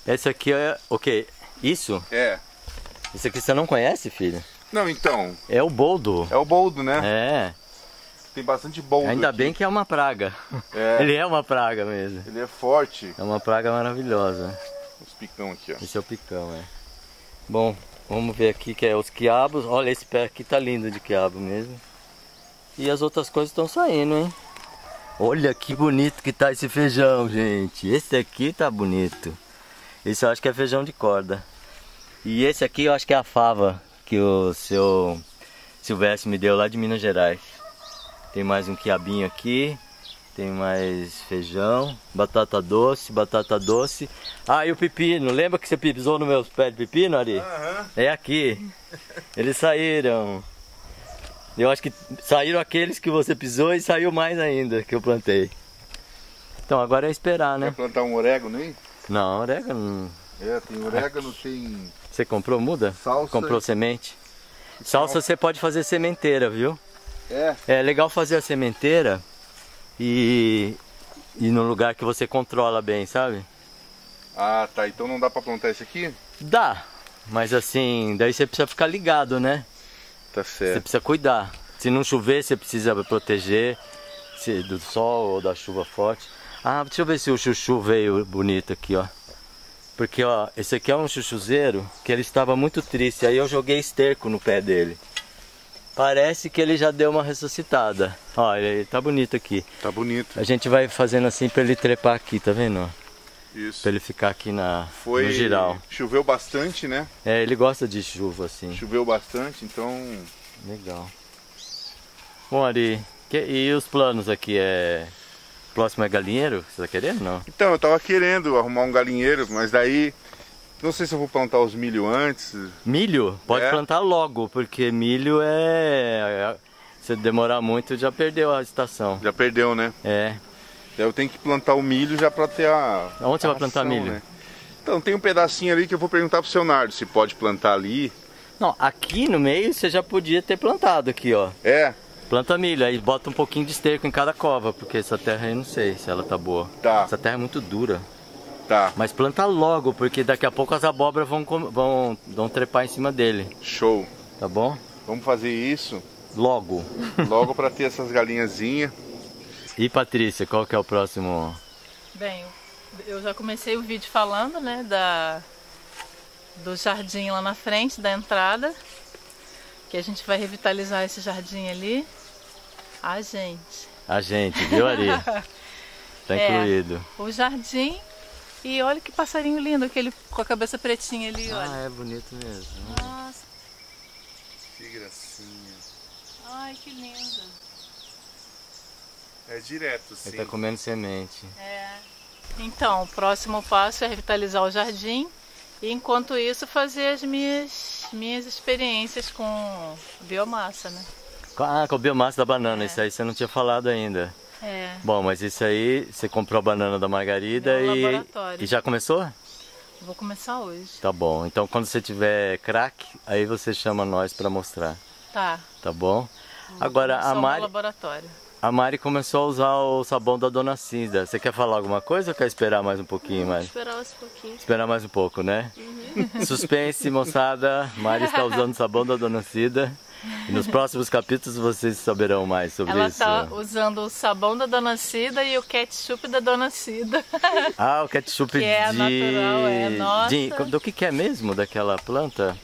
Speaker 1: Esse aqui é. O quê? Isso?
Speaker 3: É.
Speaker 1: Isso aqui você não conhece, filho?
Speaker 3: Não, então.
Speaker 1: É o boldo.
Speaker 3: É o boldo, né?
Speaker 1: É.
Speaker 3: Tem bastante boldo
Speaker 1: Ainda
Speaker 3: aqui.
Speaker 1: bem que é uma praga. <laughs>
Speaker 3: É.
Speaker 1: Ele é uma praga mesmo.
Speaker 3: Ele é forte.
Speaker 1: É uma praga maravilhosa.
Speaker 3: Os picão aqui, ó.
Speaker 1: Esse é o picão, é. Bom, vamos ver aqui que é os quiabos. Olha, esse pé aqui tá lindo de quiabo mesmo. E as outras coisas estão saindo, hein? Olha que bonito que tá esse feijão, gente. Esse aqui tá bonito. Esse eu acho que é feijão de corda. E esse aqui eu acho que é a fava que o seu Silvestre me deu lá de Minas Gerais. Tem mais um quiabinho aqui. Tem mais feijão, batata doce, batata doce. Ah, e o pepino. Lembra que você pisou no meus pés de pepino, Ari?
Speaker 3: Aham.
Speaker 1: É aqui. Eles saíram. Eu acho que saíram aqueles que você pisou e saiu mais ainda que eu plantei. Então agora é esperar,
Speaker 3: Quer
Speaker 1: né?
Speaker 3: plantar um orégano aí?
Speaker 1: Não, orégano.
Speaker 3: É, tem orégano, tem
Speaker 1: Você comprou muda?
Speaker 3: salsa.
Speaker 1: Comprou semente? Salsa você pode fazer sementeira, viu?
Speaker 3: É,
Speaker 1: É legal fazer a sementeira e, e no lugar que você controla bem, sabe?
Speaker 3: Ah, tá. Então não dá pra plantar esse aqui?
Speaker 1: Dá, mas assim, daí você precisa ficar ligado, né?
Speaker 3: Tá
Speaker 1: Você
Speaker 3: certo.
Speaker 1: precisa cuidar. Se não chover, você precisa proteger se- do sol ou da chuva forte. Ah, deixa eu ver se o chuchu veio bonito aqui, ó. Porque, ó, esse aqui é um chuchuzeiro que ele estava muito triste. Aí eu joguei esterco no pé dele. Parece que ele já deu uma ressuscitada. Ó, ele tá bonito aqui.
Speaker 3: Tá bonito.
Speaker 1: A gente vai fazendo assim pra ele trepar aqui, tá vendo?
Speaker 3: Isso.
Speaker 1: Pra ele ficar aqui na,
Speaker 3: Foi.
Speaker 1: no giral.
Speaker 3: Choveu bastante, né?
Speaker 1: É, ele gosta de chuva assim.
Speaker 3: Choveu bastante, então.
Speaker 1: Legal. Bom, Ari, que- e os planos aqui é. Próximo é galinheiro? Você tá querendo? Não.
Speaker 3: Então, eu tava querendo arrumar um galinheiro, mas daí. Não sei se eu vou plantar os milho antes.
Speaker 1: Milho? Pode
Speaker 3: É.
Speaker 1: plantar logo, porque milho é. Se demorar muito, já perdeu a estação.
Speaker 3: Já perdeu, né?
Speaker 1: É.
Speaker 3: Eu tenho que plantar o milho já pra ter a.
Speaker 1: Onde você vai plantar milho?
Speaker 3: né? Então, tem um pedacinho ali que eu vou perguntar pro seu Nardo se pode plantar ali.
Speaker 1: Não, aqui no meio você já podia ter plantado aqui, ó.
Speaker 3: É,
Speaker 1: Planta milho, aí bota um pouquinho de esterco em cada cova, porque essa terra aí não sei se ela tá boa.
Speaker 3: Tá.
Speaker 1: Essa terra é muito dura.
Speaker 3: Tá,
Speaker 1: Mas planta logo, porque daqui a pouco as abóboras vão, vão, vão trepar em cima dele,
Speaker 3: show.
Speaker 1: tá bom?
Speaker 3: Vamos fazer isso
Speaker 1: Logo.
Speaker 3: logo para ter essas galinhazinhas.
Speaker 1: E Patrícia, qual que é o próximo?
Speaker 2: Bem, eu já comecei o vídeo falando, né, da do jardim lá na frente, da entrada, que a gente vai revitalizar esse jardim ali. A gente.
Speaker 1: A gente, viu, Ari? <laughs> Tá
Speaker 2: É.
Speaker 1: incluído.
Speaker 2: O jardim e olha que passarinho lindo, aquele com a cabeça pretinha ali, olha.
Speaker 1: Ah, é bonito mesmo.
Speaker 2: Nossa,
Speaker 3: Que gracinha.
Speaker 2: ai que lindo.
Speaker 3: É direto, sim.
Speaker 1: Ele tá comendo semente.
Speaker 2: É. Então, o próximo passo é revitalizar o jardim e enquanto isso fazer as minhas minhas experiências com biomassa, né?
Speaker 1: Ah, com a biomassa da banana,
Speaker 2: É.
Speaker 1: isso aí você não tinha falado ainda.
Speaker 2: É.
Speaker 1: Bom, mas isso aí, você comprou a banana da Margarida
Speaker 2: No
Speaker 1: e,
Speaker 2: laboratório.
Speaker 1: e já começou?
Speaker 2: Vou começar hoje.
Speaker 1: Tá bom. Então quando você tiver crack, aí você chama nós pra mostrar,
Speaker 2: Tá.
Speaker 1: tá bom? Agora, a Mari,
Speaker 2: laboratório.
Speaker 1: a Mari começou a usar o sabão da Dona Cinda. Você quer falar alguma coisa ou quer esperar mais um pouquinho, Mari?
Speaker 4: Esperar mais um pouquinho.
Speaker 1: Esperar mais um pouco, né? Suspense, moçada. Mari está usando o sabão da Dona Cida. E nos próximos capítulos vocês saberão mais sobre
Speaker 2: Ela
Speaker 1: isso.
Speaker 2: tá usando o sabão da Dona Cida e o ketchup da Dona Cida. <laughs>
Speaker 1: Ah, o ketchup
Speaker 2: Que é
Speaker 1: de...
Speaker 2: natural, é, nossa.
Speaker 1: de... Do que que é mesmo daquela planta?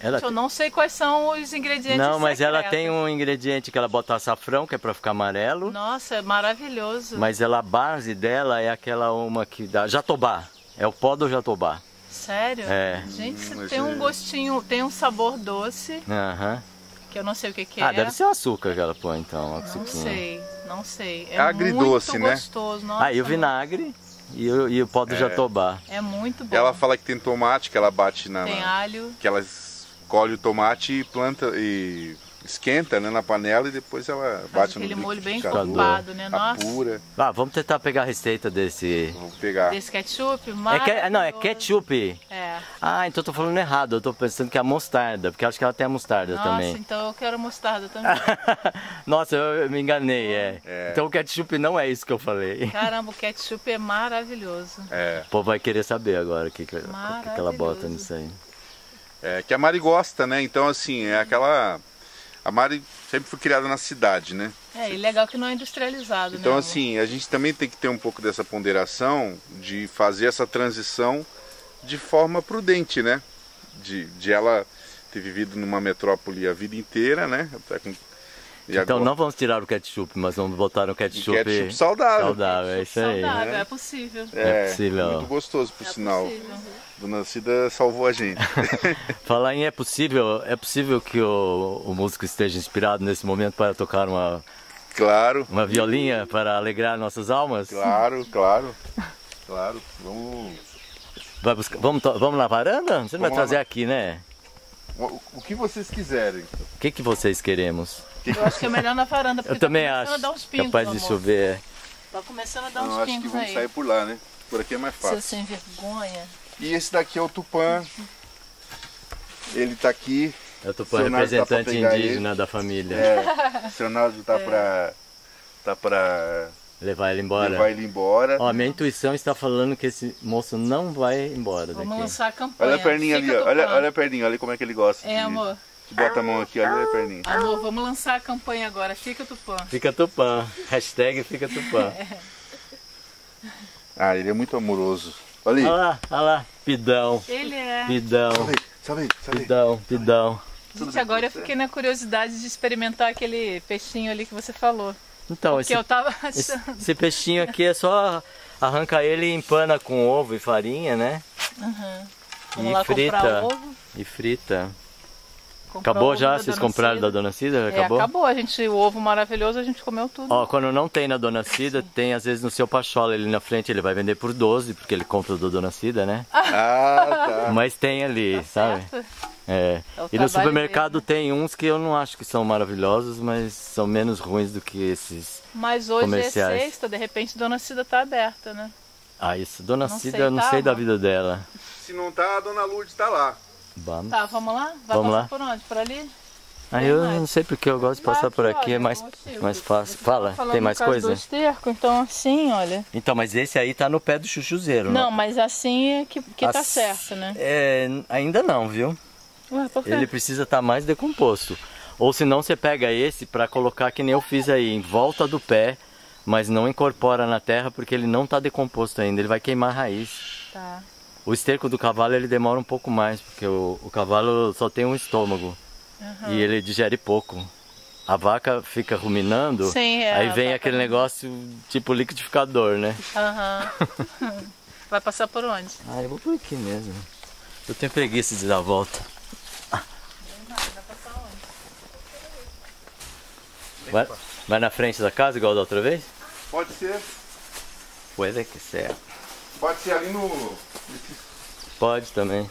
Speaker 1: Ela...
Speaker 2: Eu não sei quais são os ingredientes
Speaker 1: Não, mas ela
Speaker 2: secretos.
Speaker 1: tem um ingrediente que ela bota açafrão, que é pra ficar amarelo.
Speaker 2: Nossa, é maravilhoso.
Speaker 1: Mas ela, a base dela é aquela uma que dá... Jatobá. É o pó do jatobá.
Speaker 2: Sério?
Speaker 1: É.
Speaker 2: Gente,
Speaker 3: mas
Speaker 2: tem
Speaker 3: é-
Speaker 2: um gostinho, tem um sabor doce,
Speaker 1: Aham.
Speaker 2: Que eu não sei o que, que
Speaker 1: Ah,
Speaker 2: é.
Speaker 1: deve ser o açúcar que ela põe, então.
Speaker 2: Não sei, não sei. É
Speaker 3: agridoce,
Speaker 2: muito
Speaker 3: né?
Speaker 2: gostoso. Nossa,
Speaker 1: Ah, e o vinagre e o, e o pó do jatobá.
Speaker 2: É muito bom.
Speaker 3: Ela fala que tem tomate, que ela bate na.
Speaker 2: Tem
Speaker 3: na-
Speaker 2: alho.
Speaker 3: que ela colhe o tomate e planta e esquenta né, na panela e depois ela bate
Speaker 2: aquele
Speaker 3: no
Speaker 2: molho bem encorpado, né? Nossa.
Speaker 3: Apura.
Speaker 1: Ah, vamos tentar pegar a receita desse.
Speaker 3: Vou pegar.
Speaker 2: Desse ketchup,
Speaker 1: É que... Não, é ketchup.
Speaker 2: É.
Speaker 1: Ah, então eu tô falando errado. Eu tô pensando que é a mostarda, porque eu acho que ela tem a mostarda
Speaker 2: Nossa,
Speaker 1: também.
Speaker 2: então eu quero mostarda também. <laughs>
Speaker 1: Nossa, eu eu me enganei, é.
Speaker 3: É.
Speaker 1: Então o ketchup não é isso que eu falei.
Speaker 2: Caramba, o ketchup é maravilhoso.
Speaker 3: É,
Speaker 1: O povo vai querer saber agora o que, que, que ela bota nisso aí.
Speaker 3: é, que a Mari gosta, né? Então, assim, é aquela. A Mari sempre foi criada na cidade, né?
Speaker 2: É, e legal que não é industrializado, né?
Speaker 3: Então,
Speaker 2: amor?
Speaker 3: assim, a gente também tem que ter um pouco dessa ponderação de fazer essa transição de forma prudente, né? De, de ela ter vivido numa metrópole a vida inteira, né? Tá com- e
Speaker 1: Então
Speaker 3: agora-
Speaker 1: não vamos tirar o ketchup, mas vamos botar um ketchup,
Speaker 3: ketchup saudável.
Speaker 1: saudável. É isso aí.
Speaker 2: Saudável, é possível.
Speaker 1: É possível.
Speaker 3: Muito gostoso, por sinal.
Speaker 2: possível.
Speaker 3: Dona Cida salvou a gente. <laughs>
Speaker 1: Falar em é possível, é possível que o, o músico esteja inspirado nesse momento para tocar uma,
Speaker 3: claro,
Speaker 1: uma violinha para alegrar nossas almas?
Speaker 3: claro, claro. Claro. Vamos.
Speaker 1: Vai buscar, vamos, to- vamos na varanda? Você não vai
Speaker 3: Vamos lá.
Speaker 1: trazer aqui, né?
Speaker 3: O, o que vocês quiserem.
Speaker 1: O que, que vocês queremos?
Speaker 2: Eu acho que é melhor na varanda, porque
Speaker 1: Eu também
Speaker 2: tá começando
Speaker 1: acho.
Speaker 2: a dar uns pingos,
Speaker 1: Capaz de
Speaker 2: amor.
Speaker 1: chover.
Speaker 2: Tá começando a dar uns
Speaker 3: eu acho que
Speaker 2: pingos
Speaker 3: vamos
Speaker 2: aí.
Speaker 3: sair por lá, né? Por aqui é mais
Speaker 2: Seu
Speaker 3: fácil.
Speaker 2: sem vergonha.
Speaker 3: E esse daqui é o Tupã. Ele tá aqui.
Speaker 1: Eu tô para
Speaker 3: Leonardo tá
Speaker 1: representante indígena da família.
Speaker 3: É, o seu Leonardo tá <laughs> pra. tá pra
Speaker 1: Levar ele embora.
Speaker 3: levar ele embora.
Speaker 1: Ó, minha intuição está falando que esse moço não vai embora
Speaker 2: Vamos
Speaker 1: daqui.
Speaker 2: lançar a campanha.
Speaker 3: Olha a perninha ali,
Speaker 2: Fica
Speaker 3: ó. Olha, olha a perninha, olha como é que ele gosta.
Speaker 2: É,
Speaker 3: de-
Speaker 2: amor.
Speaker 3: Bota a mão aqui, olha a perninha.
Speaker 2: Amor, vamos lançar a campanha agora. Fica Tupã.
Speaker 1: Fica Tupã. Hashtag fica Tupã. <laughs>
Speaker 3: Ah, ele é muito amoroso. Olha aí.
Speaker 1: Olha lá, olha lá. Pidão,
Speaker 2: Ele é.
Speaker 1: pidão,
Speaker 3: Salve aí, salve aí,
Speaker 1: pidão, pidão.
Speaker 2: Gente, agora eu fiquei na curiosidade de experimentar aquele peixinho ali que você falou.
Speaker 1: Então, esse,
Speaker 2: eu tava
Speaker 1: esse, <laughs>
Speaker 2: achando.
Speaker 1: esse peixinho aqui é só arranca ele e empana com ovo e farinha, né?
Speaker 2: Vamos
Speaker 1: e
Speaker 2: lá
Speaker 1: frita.
Speaker 2: comprar ovo.
Speaker 1: E frita.
Speaker 2: Comprar
Speaker 1: Acabou já? Vocês
Speaker 2: Dona
Speaker 1: compraram
Speaker 2: Cida.
Speaker 1: da Dona Cida? Já
Speaker 2: É,
Speaker 1: acabou?
Speaker 2: acabou. A gente, o ovo maravilhoso, a gente comeu tudo.
Speaker 1: Ó, quando não tem na Dona <laughs> Cida, tem às vezes no seu Pachola ali na frente, ele vai vender por 12, porque ele compra do Dona Cida, né?
Speaker 3: Ah, tá. <laughs>
Speaker 1: Mas tem ali, sabe?
Speaker 2: Certo?
Speaker 1: É.
Speaker 2: É
Speaker 1: E no supermercado tem uns que eu não acho que são maravilhosos, mas são menos ruins do que esses.
Speaker 2: Mas hoje
Speaker 1: Comerciais.
Speaker 2: é sexta, de repente Dona Cida tá aberta, né?
Speaker 1: Ah, isso. Dona
Speaker 2: Não
Speaker 1: Cida,
Speaker 2: sei,
Speaker 1: eu não
Speaker 2: tá,
Speaker 1: sei da vida dela.
Speaker 3: Se não tá, a Dona Lourdes tá lá.
Speaker 1: Vamos.
Speaker 2: Tá, vamos lá? Vai
Speaker 1: Vamos
Speaker 2: passar
Speaker 1: lá.
Speaker 2: por onde? Por ali?
Speaker 1: Aí eu não sei porque eu gosto de passar por aqui, é mais, mais fácil. Fala, tem mais coisa?
Speaker 2: Do esterco, então assim, olha.
Speaker 1: Então, mas esse aí tá no pé do chuchuzeiro,
Speaker 2: Não, mas assim é que, que tá certo, né?
Speaker 1: É, ainda não, viu?
Speaker 2: Ué, por quê?
Speaker 1: Ele precisa estar mais decomposto. Ou senão você pega esse para colocar que nem eu fiz aí, em volta do pé, mas não incorpora na terra porque ele não está decomposto ainda, ele vai queimar a raiz.
Speaker 2: Tá.
Speaker 1: O esterco do cavalo ele demora um pouco mais, porque o, o cavalo só tem um estômago
Speaker 2: Uhum.
Speaker 1: e ele digere pouco. A vaca fica ruminando,
Speaker 2: Sim, é,
Speaker 1: aí vem aquele negócio tipo liquidificador, né?
Speaker 2: Aham. <laughs> Vai passar por onde?
Speaker 1: Ah, eu vou por aqui mesmo. Eu tenho preguiça de dar a volta. Vai, vai na frente da casa igual da outra vez?
Speaker 3: Pode ser.
Speaker 1: Puede que ser.
Speaker 3: Pode ser ali no.
Speaker 1: Pode também.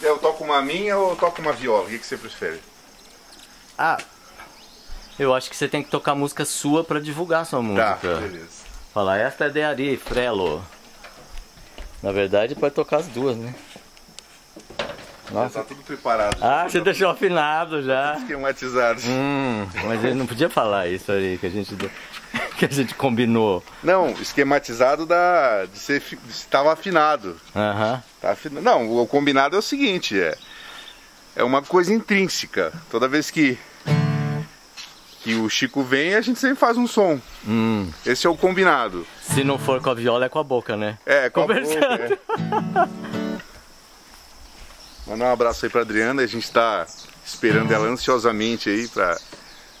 Speaker 3: Eu toco uma minha ou eu toco uma viola? O que, que você prefere?
Speaker 1: Ah, eu acho que você tem que tocar música sua pra divulgar sua
Speaker 3: Tá,
Speaker 1: música.
Speaker 3: beleza.
Speaker 1: Falar, esta é de Ari, Frelo. Na verdade, pode tocar as duas, né?
Speaker 3: Já
Speaker 1: Nossa.
Speaker 3: tá tudo preparado.
Speaker 1: Ah, você deixou afinado já.
Speaker 3: Esquematizado.
Speaker 1: Hum, mas ele não podia falar isso aí que a gente <laughs> que a gente combinou.
Speaker 3: Não, esquematizado da, de ser estava afinado.
Speaker 1: Aham.
Speaker 3: Tá afina- Não, o combinado é o seguinte, é, é uma coisa intrínseca. Toda vez que, que o Chico vem, a gente sempre faz um som.
Speaker 1: Hum.
Speaker 3: Esse é o combinado.
Speaker 1: Se não for com a viola, é com a boca, né?
Speaker 3: É, com a
Speaker 1: Conversando.
Speaker 3: boca, é. <laughs> Mandar um abraço aí pra Adriana, a gente tá esperando ela ansiosamente aí pra,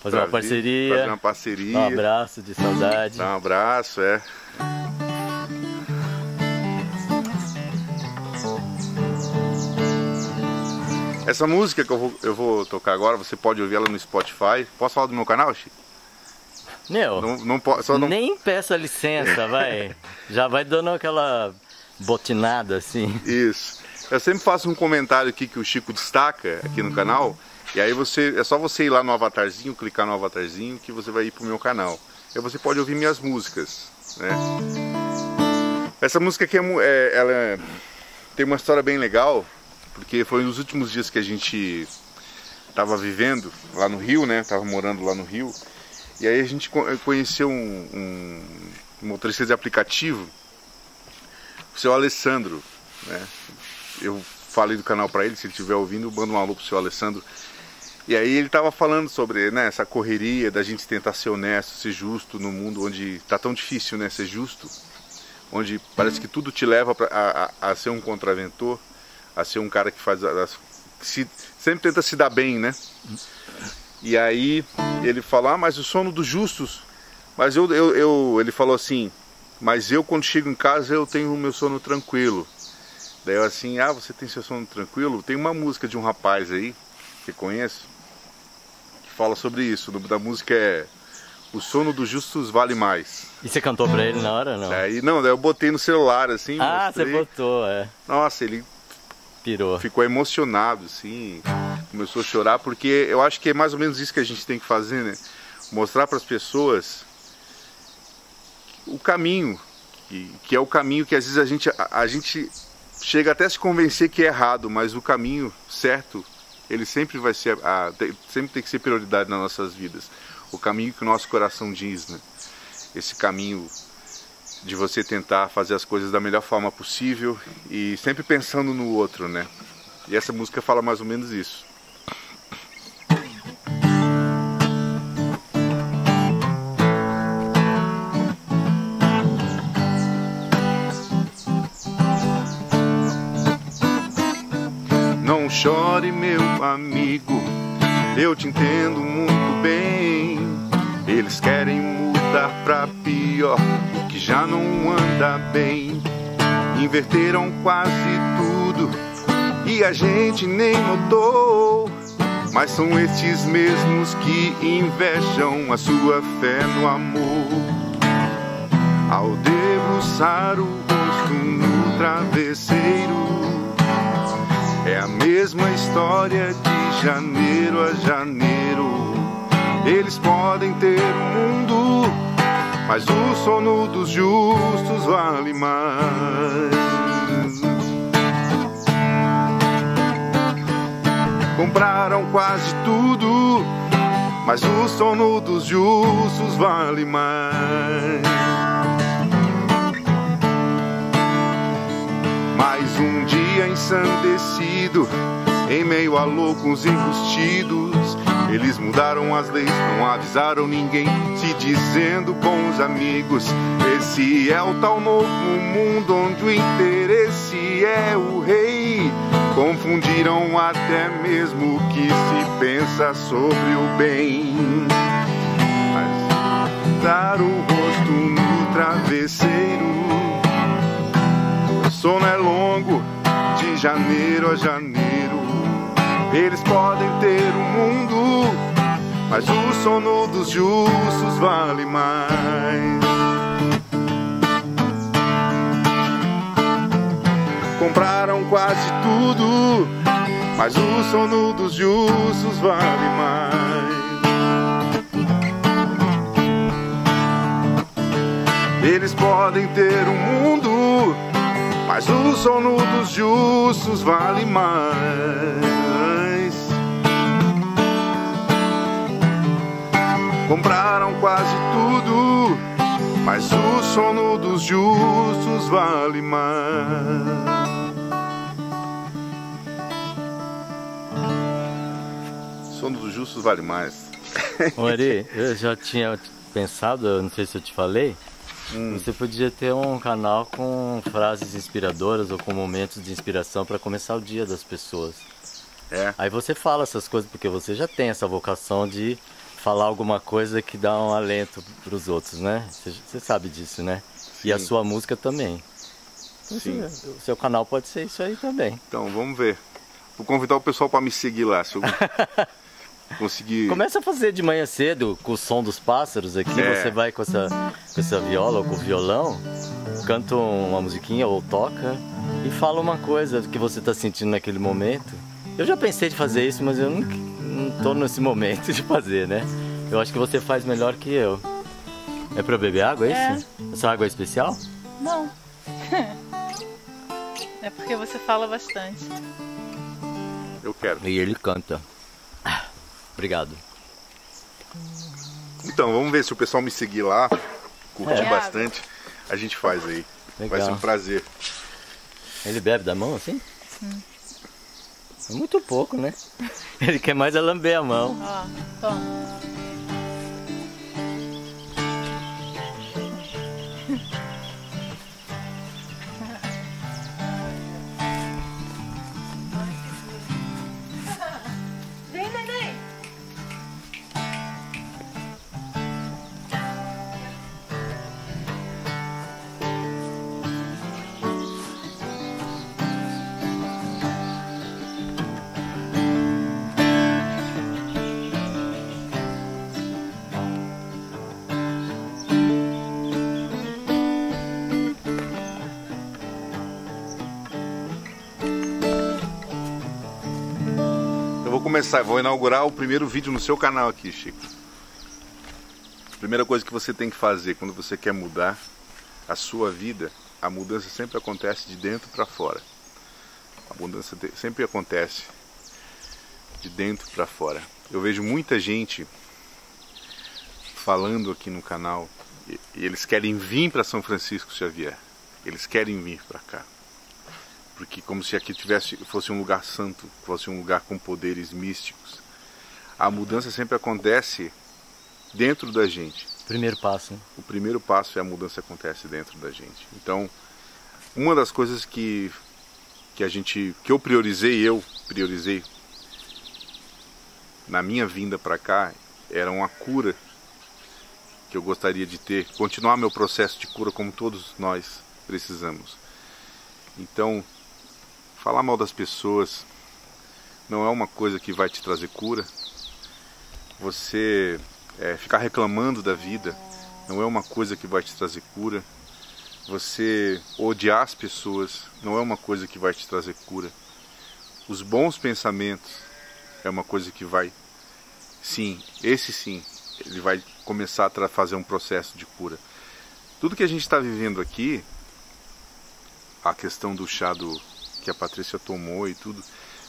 Speaker 1: Fazer
Speaker 3: pra
Speaker 1: uma parceria.
Speaker 3: fazer uma parceria.
Speaker 1: Um abraço de saudade.
Speaker 3: Dar um abraço, é. Essa música que eu vou, eu vou tocar agora, você pode ouvir ela no Spotify. Posso falar do meu canal, Chico?
Speaker 1: Meu,
Speaker 3: Não, não só não,
Speaker 1: nem peça licença, vai. Já vai dando aquela botinada assim.
Speaker 3: Isso. Eu sempre faço um comentário aqui que o Chico destaca aqui no canal. E aí você é só você ir lá no avatarzinho, clicar no avatarzinho que você vai ir pro meu canal. E você pode ouvir minhas músicas, né? Essa música aqui é, é- ela é- tem uma história bem legal, porque foi nos últimos dias que a gente estava vivendo lá no Rio, né? Tava morando lá no Rio. E aí a gente co- conheceu um, um motorista de aplicativo, o seu Alessandro, né? eu falei do canal para ele, se ele estiver ouvindo, eu mando um alô pro seu Alessandro. E aí ele tava falando sobre né, essa correria da gente tentar ser honesto, ser justo no mundo onde tá tão difícil, né, ser justo, onde parece que tudo te leva pra, a, a- ser um contraventor, a ser um cara que faz se, sempre tenta se dar bem, né? E aí ele fala, ah, mas o sono dos justos, mas eu, eu, eu ele falou assim, mas eu quando chego em casa eu tenho o meu sono tranquilo. Daí eu assim, ah, você tem seu sono tranquilo? Tem uma música de um rapaz aí, que conheço, fala sobre isso. O nome da música é O Sono dos Justos Vale Mais.
Speaker 1: E você cantou pra ele na hora não?
Speaker 3: Daí, não, daí eu botei no celular assim,
Speaker 1: ah, você
Speaker 3: mostrei.
Speaker 1: botou, é.
Speaker 3: Nossa, ele
Speaker 1: Pirou.
Speaker 3: ficou emocionado, assim, começou a chorar, porque eu acho que é mais ou menos isso que a gente tem que fazer, né? Mostrar para as pessoas o caminho, que, que é o caminho que às vezes a gente, a, a gente chega até a se convencer que é errado, mas o caminho certo, ele sempre vai ser, a, tem- sempre tem que ser prioridade nas nossas vidas. O caminho que o nosso coração diz, né? Esse caminho de você tentar fazer as coisas da melhor forma possível e sempre pensando no outro, né? E essa música fala mais ou menos isso. Chore, meu amigo, eu te entendo muito bem. Eles querem mudar pra pior o que já não anda bem. Inverteram quase tudo e a gente nem notou. Mas são estes mesmos que invejam a sua fé no amor. Ao debruçar o rosto no travesseiro, é a mesma história de janeiro a janeiro. Eles podem ter o mundo, mas o sono dos justos vale mais. Compraram quase tudo, mas o sono dos justos vale mais. Um dia ensandecido, em meio a loucos enrustidos. Eles mudaram as leis, não avisaram ninguém, se dizendo os amigos: Esse é o tal novo mundo onde o interesse é o rei. Confundiram até mesmo o que se pensa sobre o bem. Mas dar o rosto no travesseiro. Sono é longo, de janeiro a janeiro. Eles podem ter o um mundo, mas o sono dos justos vale mais. Compraram quase tudo, mas o sono dos justos vale mais. Eles podem ter um mundo, mas o sono dos justos vale mais. Compraram quase tudo, mas o sono dos justos vale mais. sono dos justos vale mais.
Speaker 1: Ori, eu já tinha pensado, eu não sei se eu te falei, hum. você podia ter um canal com frases inspiradoras ou com momentos de inspiração para começar o dia das pessoas.
Speaker 3: É.
Speaker 1: Aí você fala essas coisas porque você já tem essa vocação de falar alguma coisa que dá um alento para os outros, né? Você, sabe disso, né? Sim. E a sua música também. Sim. O seu canal pode ser isso aí também.
Speaker 3: Então, vamos ver. Vou convidar o pessoal para me seguir lá. Se eu <laughs> conseguir.
Speaker 1: Começa a fazer de manhã cedo com o som dos pássaros aqui. É. Você vai com essa, com essa viola ou com o violão, canta uma musiquinha ou toca e fala uma coisa que você está sentindo naquele momento. Eu já pensei de fazer isso, mas eu não, não tô nesse momento de fazer, né? Eu acho que você faz melhor que eu. É pra beber água, é, é. isso? Essa água é especial?
Speaker 2: Não. <laughs> é porque você fala bastante.
Speaker 3: Eu quero.
Speaker 1: E ele canta. Obrigado.
Speaker 3: Então, vamos ver se o pessoal me seguir lá, curtir é. bastante, a gente faz aí. Legal. Vai ser um prazer.
Speaker 1: Ele bebe da mão assim? Hum. É muito pouco, né? <laughs> Ele quer mais é lamber a mão.
Speaker 2: Ó, toma.
Speaker 3: Começar, vou inaugurar o primeiro vídeo no seu canal aqui, Chico. Primeira coisa que você tem que fazer quando você quer mudar a sua vida, a mudança sempre acontece de dentro para fora. A mudança sempre acontece de dentro para fora. Eu vejo muita gente falando aqui no canal e, eles querem vir para São Francisco Xavier. Eles querem vir para cá porque como se aqui tivesse fosse um lugar santo, fosse um lugar com poderes místicos. A mudança sempre acontece dentro da gente.
Speaker 1: Primeiro passo. Hein?
Speaker 3: O primeiro passo é a mudança acontece dentro da gente. Então, uma das coisas que que a gente que eu priorizei, eu priorizei na minha vinda para cá era uma cura que eu gostaria de ter, continuar meu processo de cura como todos nós precisamos. Então, Falar mal das pessoas não é uma coisa que vai te trazer cura. Você é, ficar reclamando da vida não é uma coisa que vai te trazer cura. Você odiar as pessoas não é uma coisa que vai te trazer cura. Os bons pensamentos é uma coisa que vai, sim, esse sim, ele vai começar a fazer um processo de cura. Tudo que a gente está vivendo aqui, a questão do chá do, que a Patrícia tomou e tudo,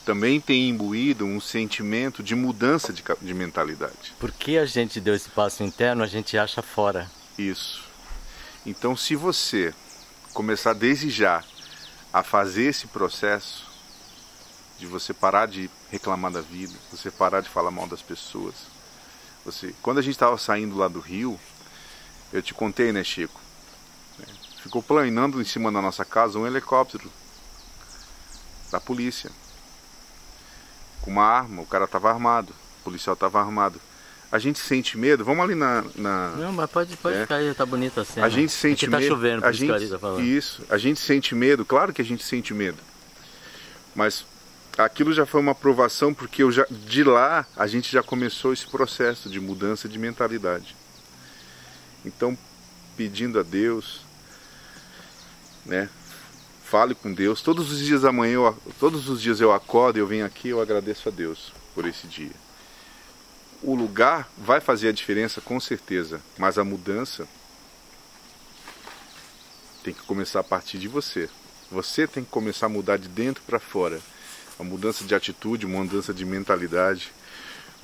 Speaker 3: também tem imbuído um sentimento de mudança de, de mentalidade.
Speaker 1: Porque a gente deu esse passo interno, a gente acha fora.
Speaker 3: Isso. Então, se você começar desde já a fazer esse processo de você parar de reclamar da vida, você parar de falar mal das pessoas. Você, quando a gente estava saindo lá do Rio, eu te contei, né, Chico? Ficou planando em cima da nossa casa um helicóptero da polícia com uma arma, o cara estava armado, o policial estava armado a gente sente medo. Vamos ali na. na
Speaker 1: não, mas pode, pode é. ficar aí, tá bonita assim.
Speaker 3: A gente sente
Speaker 1: Aqui tá
Speaker 3: medo.
Speaker 1: Tá chovendo, por
Speaker 3: a gente,
Speaker 1: tá falando.
Speaker 3: Isso, a gente sente medo, claro que a gente sente medo. Mas aquilo já foi uma aprovação porque eu já, de lá a gente já começou esse processo de mudança de mentalidade. Então, pedindo a Deus, né? Fale com Deus. Todos os dias da manhã, eu, todos os dias eu acordo, eu venho aqui, eu agradeço a Deus por esse dia o lugar vai fazer a diferença com certeza, mas a mudança tem que começar a partir de você. Você tem que começar a mudar de dentro para fora. Uma mudança de atitude, uma mudança de mentalidade.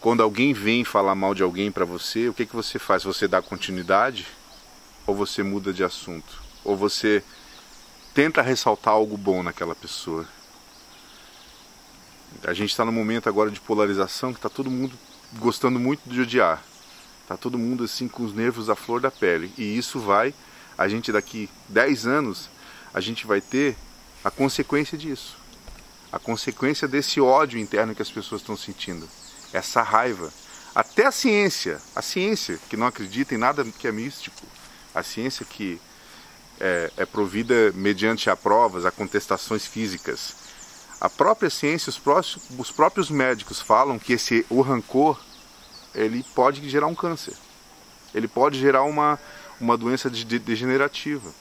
Speaker 3: Quando alguém vem falar mal de alguém para você, o que, que você faz? Você dá continuidade? Ou você muda de assunto? Ou você tenta ressaltar algo bom naquela pessoa? A gente está num momento agora de polarização que está todo mundo gostando muito de odiar. Tá todo mundo assim com os nervos à flor da pele. E isso vai, a gente daqui 10 anos, a gente vai ter a consequência disso. A consequência desse ódio interno que as pessoas estão sentindo. Essa raiva. Até a ciência, a ciência que não acredita em nada que é místico, a ciência que é, é provida mediante a provas, a contestações físicas, a própria ciência, os os próprios médicos falam que esse, o rancor ele pode gerar um câncer. Ele pode gerar uma, uma doença de, de, degenerativa.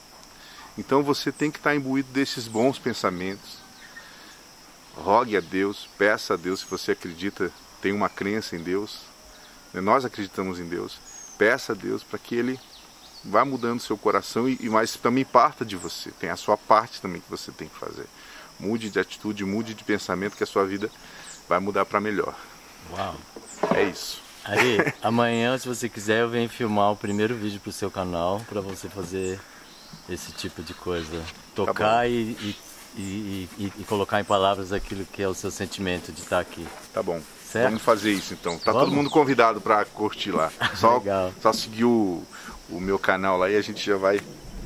Speaker 3: Então você tem que estar imbuído desses bons pensamentos. Rogue a Deus, peça a Deus se você acredita, tem uma crença em Deus. Né, nós acreditamos em Deus. Peça a Deus para que Ele vá mudando seu coração e, e mas também parta de você. Tem a sua parte também que você tem que fazer. Mude de atitude, mude de pensamento que a sua vida vai mudar para melhor.
Speaker 1: Uau.
Speaker 3: É isso.
Speaker 1: Aí, <laughs> amanhã, se você quiser, eu venho filmar o primeiro vídeo pro seu canal para você fazer esse tipo de coisa. Tocar tá e, e, e, e, colocar em palavras aquilo que é o seu sentimento de estar aqui.
Speaker 3: Tá bom. Certo? Vamos fazer isso então. Tá Vamos? todo mundo convidado para curtir lá. <laughs> Só, Legal. só seguir o, o meu canal lá e a gente já vai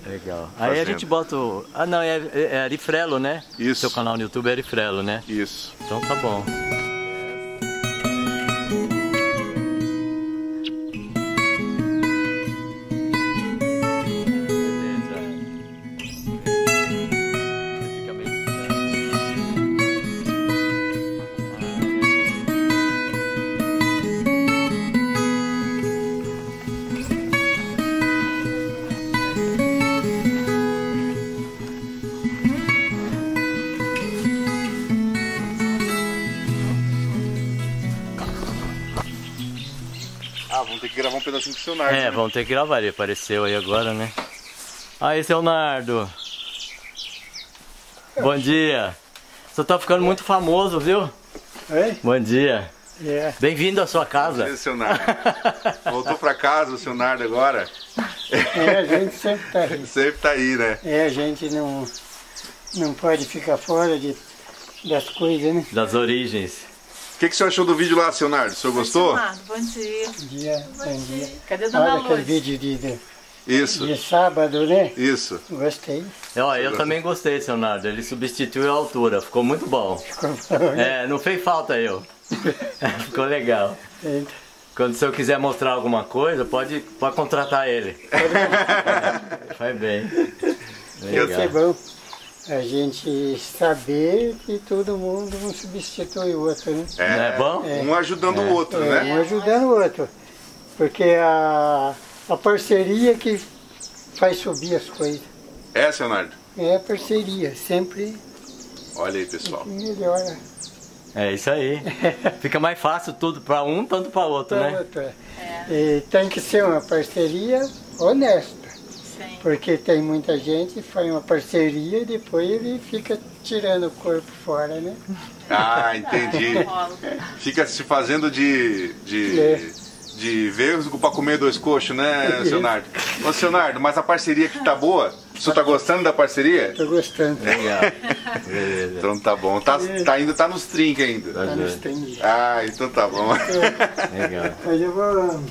Speaker 1: Legal. Fazendo. Aí a gente bota o... Ah, não, é, é, é Arifrelo, né?
Speaker 3: Isso.
Speaker 1: Seu canal no YouTube é Arifrelo, né?
Speaker 3: Isso.
Speaker 1: Então tá bom.
Speaker 3: Pedacinho do seu Nardo.
Speaker 1: É, né? vamos ter que gravar, ele apareceu aí agora, né? Aí, seu Nardo. Bom dia. Você tá ficando muito famoso, viu?
Speaker 4: Oi?
Speaker 1: Bom dia.
Speaker 4: Yeah.
Speaker 1: Bem-vindo à sua casa.
Speaker 3: Bom dia, seu Nardo. Voltou pra casa o seu Nardo agora?
Speaker 4: É, a gente sempre tá aí. <laughs>
Speaker 3: sempre tá aí, né?
Speaker 4: É, a gente não, não pode ficar fora de, das coisas, né?
Speaker 1: Das origens
Speaker 3: que, que você achou do vídeo lá, seu Nardo? O senhor gostou?
Speaker 2: Bom dia.
Speaker 4: Bom dia. Bom dia.
Speaker 2: Cadê a dona
Speaker 4: Olha
Speaker 2: Luz?
Speaker 4: aquele vídeo de, de,
Speaker 3: Isso.
Speaker 4: de sábado, né?
Speaker 3: Isso.
Speaker 4: Gostei.
Speaker 1: Ó, eu também gostei, seu Nardo. Ele substituiu a altura. Ficou muito bom.
Speaker 4: Ficou bom, né?
Speaker 1: É, não fez falta eu. <laughs> Ficou legal.
Speaker 4: Eita.
Speaker 1: Quando o senhor quiser mostrar alguma coisa, pode, pode contratar ele. <laughs> faz bem.
Speaker 4: Legal. Isso é bom a gente saber que todo mundo um substitui o outro, né?
Speaker 3: É,
Speaker 1: é bom?
Speaker 3: É. Um ajudando é. o outro,
Speaker 4: é,
Speaker 3: né?
Speaker 4: Um ajudando o outro. Porque a, a parceria que faz subir as coisas.
Speaker 3: É, Leonardo?
Speaker 4: É a parceria, sempre.
Speaker 3: Olha aí, pessoal.
Speaker 4: Melhora.
Speaker 1: É isso aí. <laughs> Fica mais fácil tudo para um, tanto para outro,
Speaker 4: pra
Speaker 1: né?
Speaker 4: Outro, é. E tem que ser uma parceria honesta.
Speaker 2: Sim.
Speaker 4: Porque tem muita gente, faz uma parceria e depois ele fica tirando o corpo fora, né? <laughs>
Speaker 3: Ah, entendi. Fica se fazendo de. de.
Speaker 4: É.
Speaker 3: de ver pra comer dois coxos, né, Leonardo? Ô, Leonardo, mas a parceria aqui tá boa? O senhor tá gostando da parceria?
Speaker 4: Tô gostando.
Speaker 1: Legal. Beleza. <laughs>
Speaker 3: Então tá bom. Tá, tá indo, tá nos trinques ainda.
Speaker 4: Tá nos trinques.
Speaker 3: Ah, então tá bom.
Speaker 1: Legal.
Speaker 4: Mas eu vou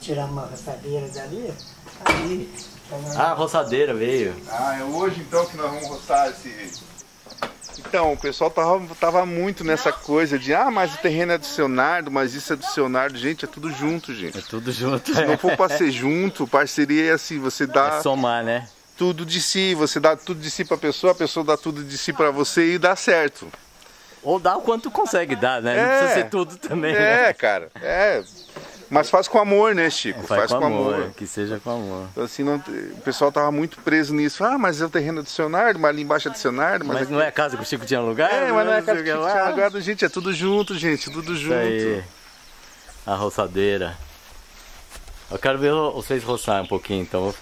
Speaker 4: tirar uma roçadeira dali. Aí,
Speaker 1: Ah, a roçadeira veio.
Speaker 3: Ah, é hoje então que nós vamos roçar esse. Então, o pessoal tava, tava muito nessa coisa de ah, mas o terreno é do Leonardo, mas isso é do Leonardo. Gente, é tudo junto, gente.
Speaker 1: É tudo junto.
Speaker 3: Se não for pra ser junto, parceria é assim, você dá
Speaker 1: É somar, né?
Speaker 3: tudo de si, você dá tudo de si pra pessoa, a pessoa dá tudo de si pra você e dá certo.
Speaker 1: Ou dá o quanto consegue dar, né? Não
Speaker 3: É.
Speaker 1: precisa ser tudo também. né?
Speaker 3: É, cara, é. Mas faz com amor, né, Chico?
Speaker 1: Faz, com amor, Que seja com amor.
Speaker 3: Então, assim, não- o pessoal tava muito preso nisso. Ah, mas é o terreno do Leonardo, mas ali embaixo é do Leonardo, mas,
Speaker 1: Mas
Speaker 3: aqui...
Speaker 1: não é a casa que o Chico tinha lugar?
Speaker 3: É, mas não é
Speaker 1: sei
Speaker 3: casa
Speaker 1: o
Speaker 3: que
Speaker 1: que lá.
Speaker 3: tinha agora, gente, é tudo junto, gente, tudo junto.
Speaker 1: aí. A roçadeira. Eu quero ver vocês roçar um pouquinho, então.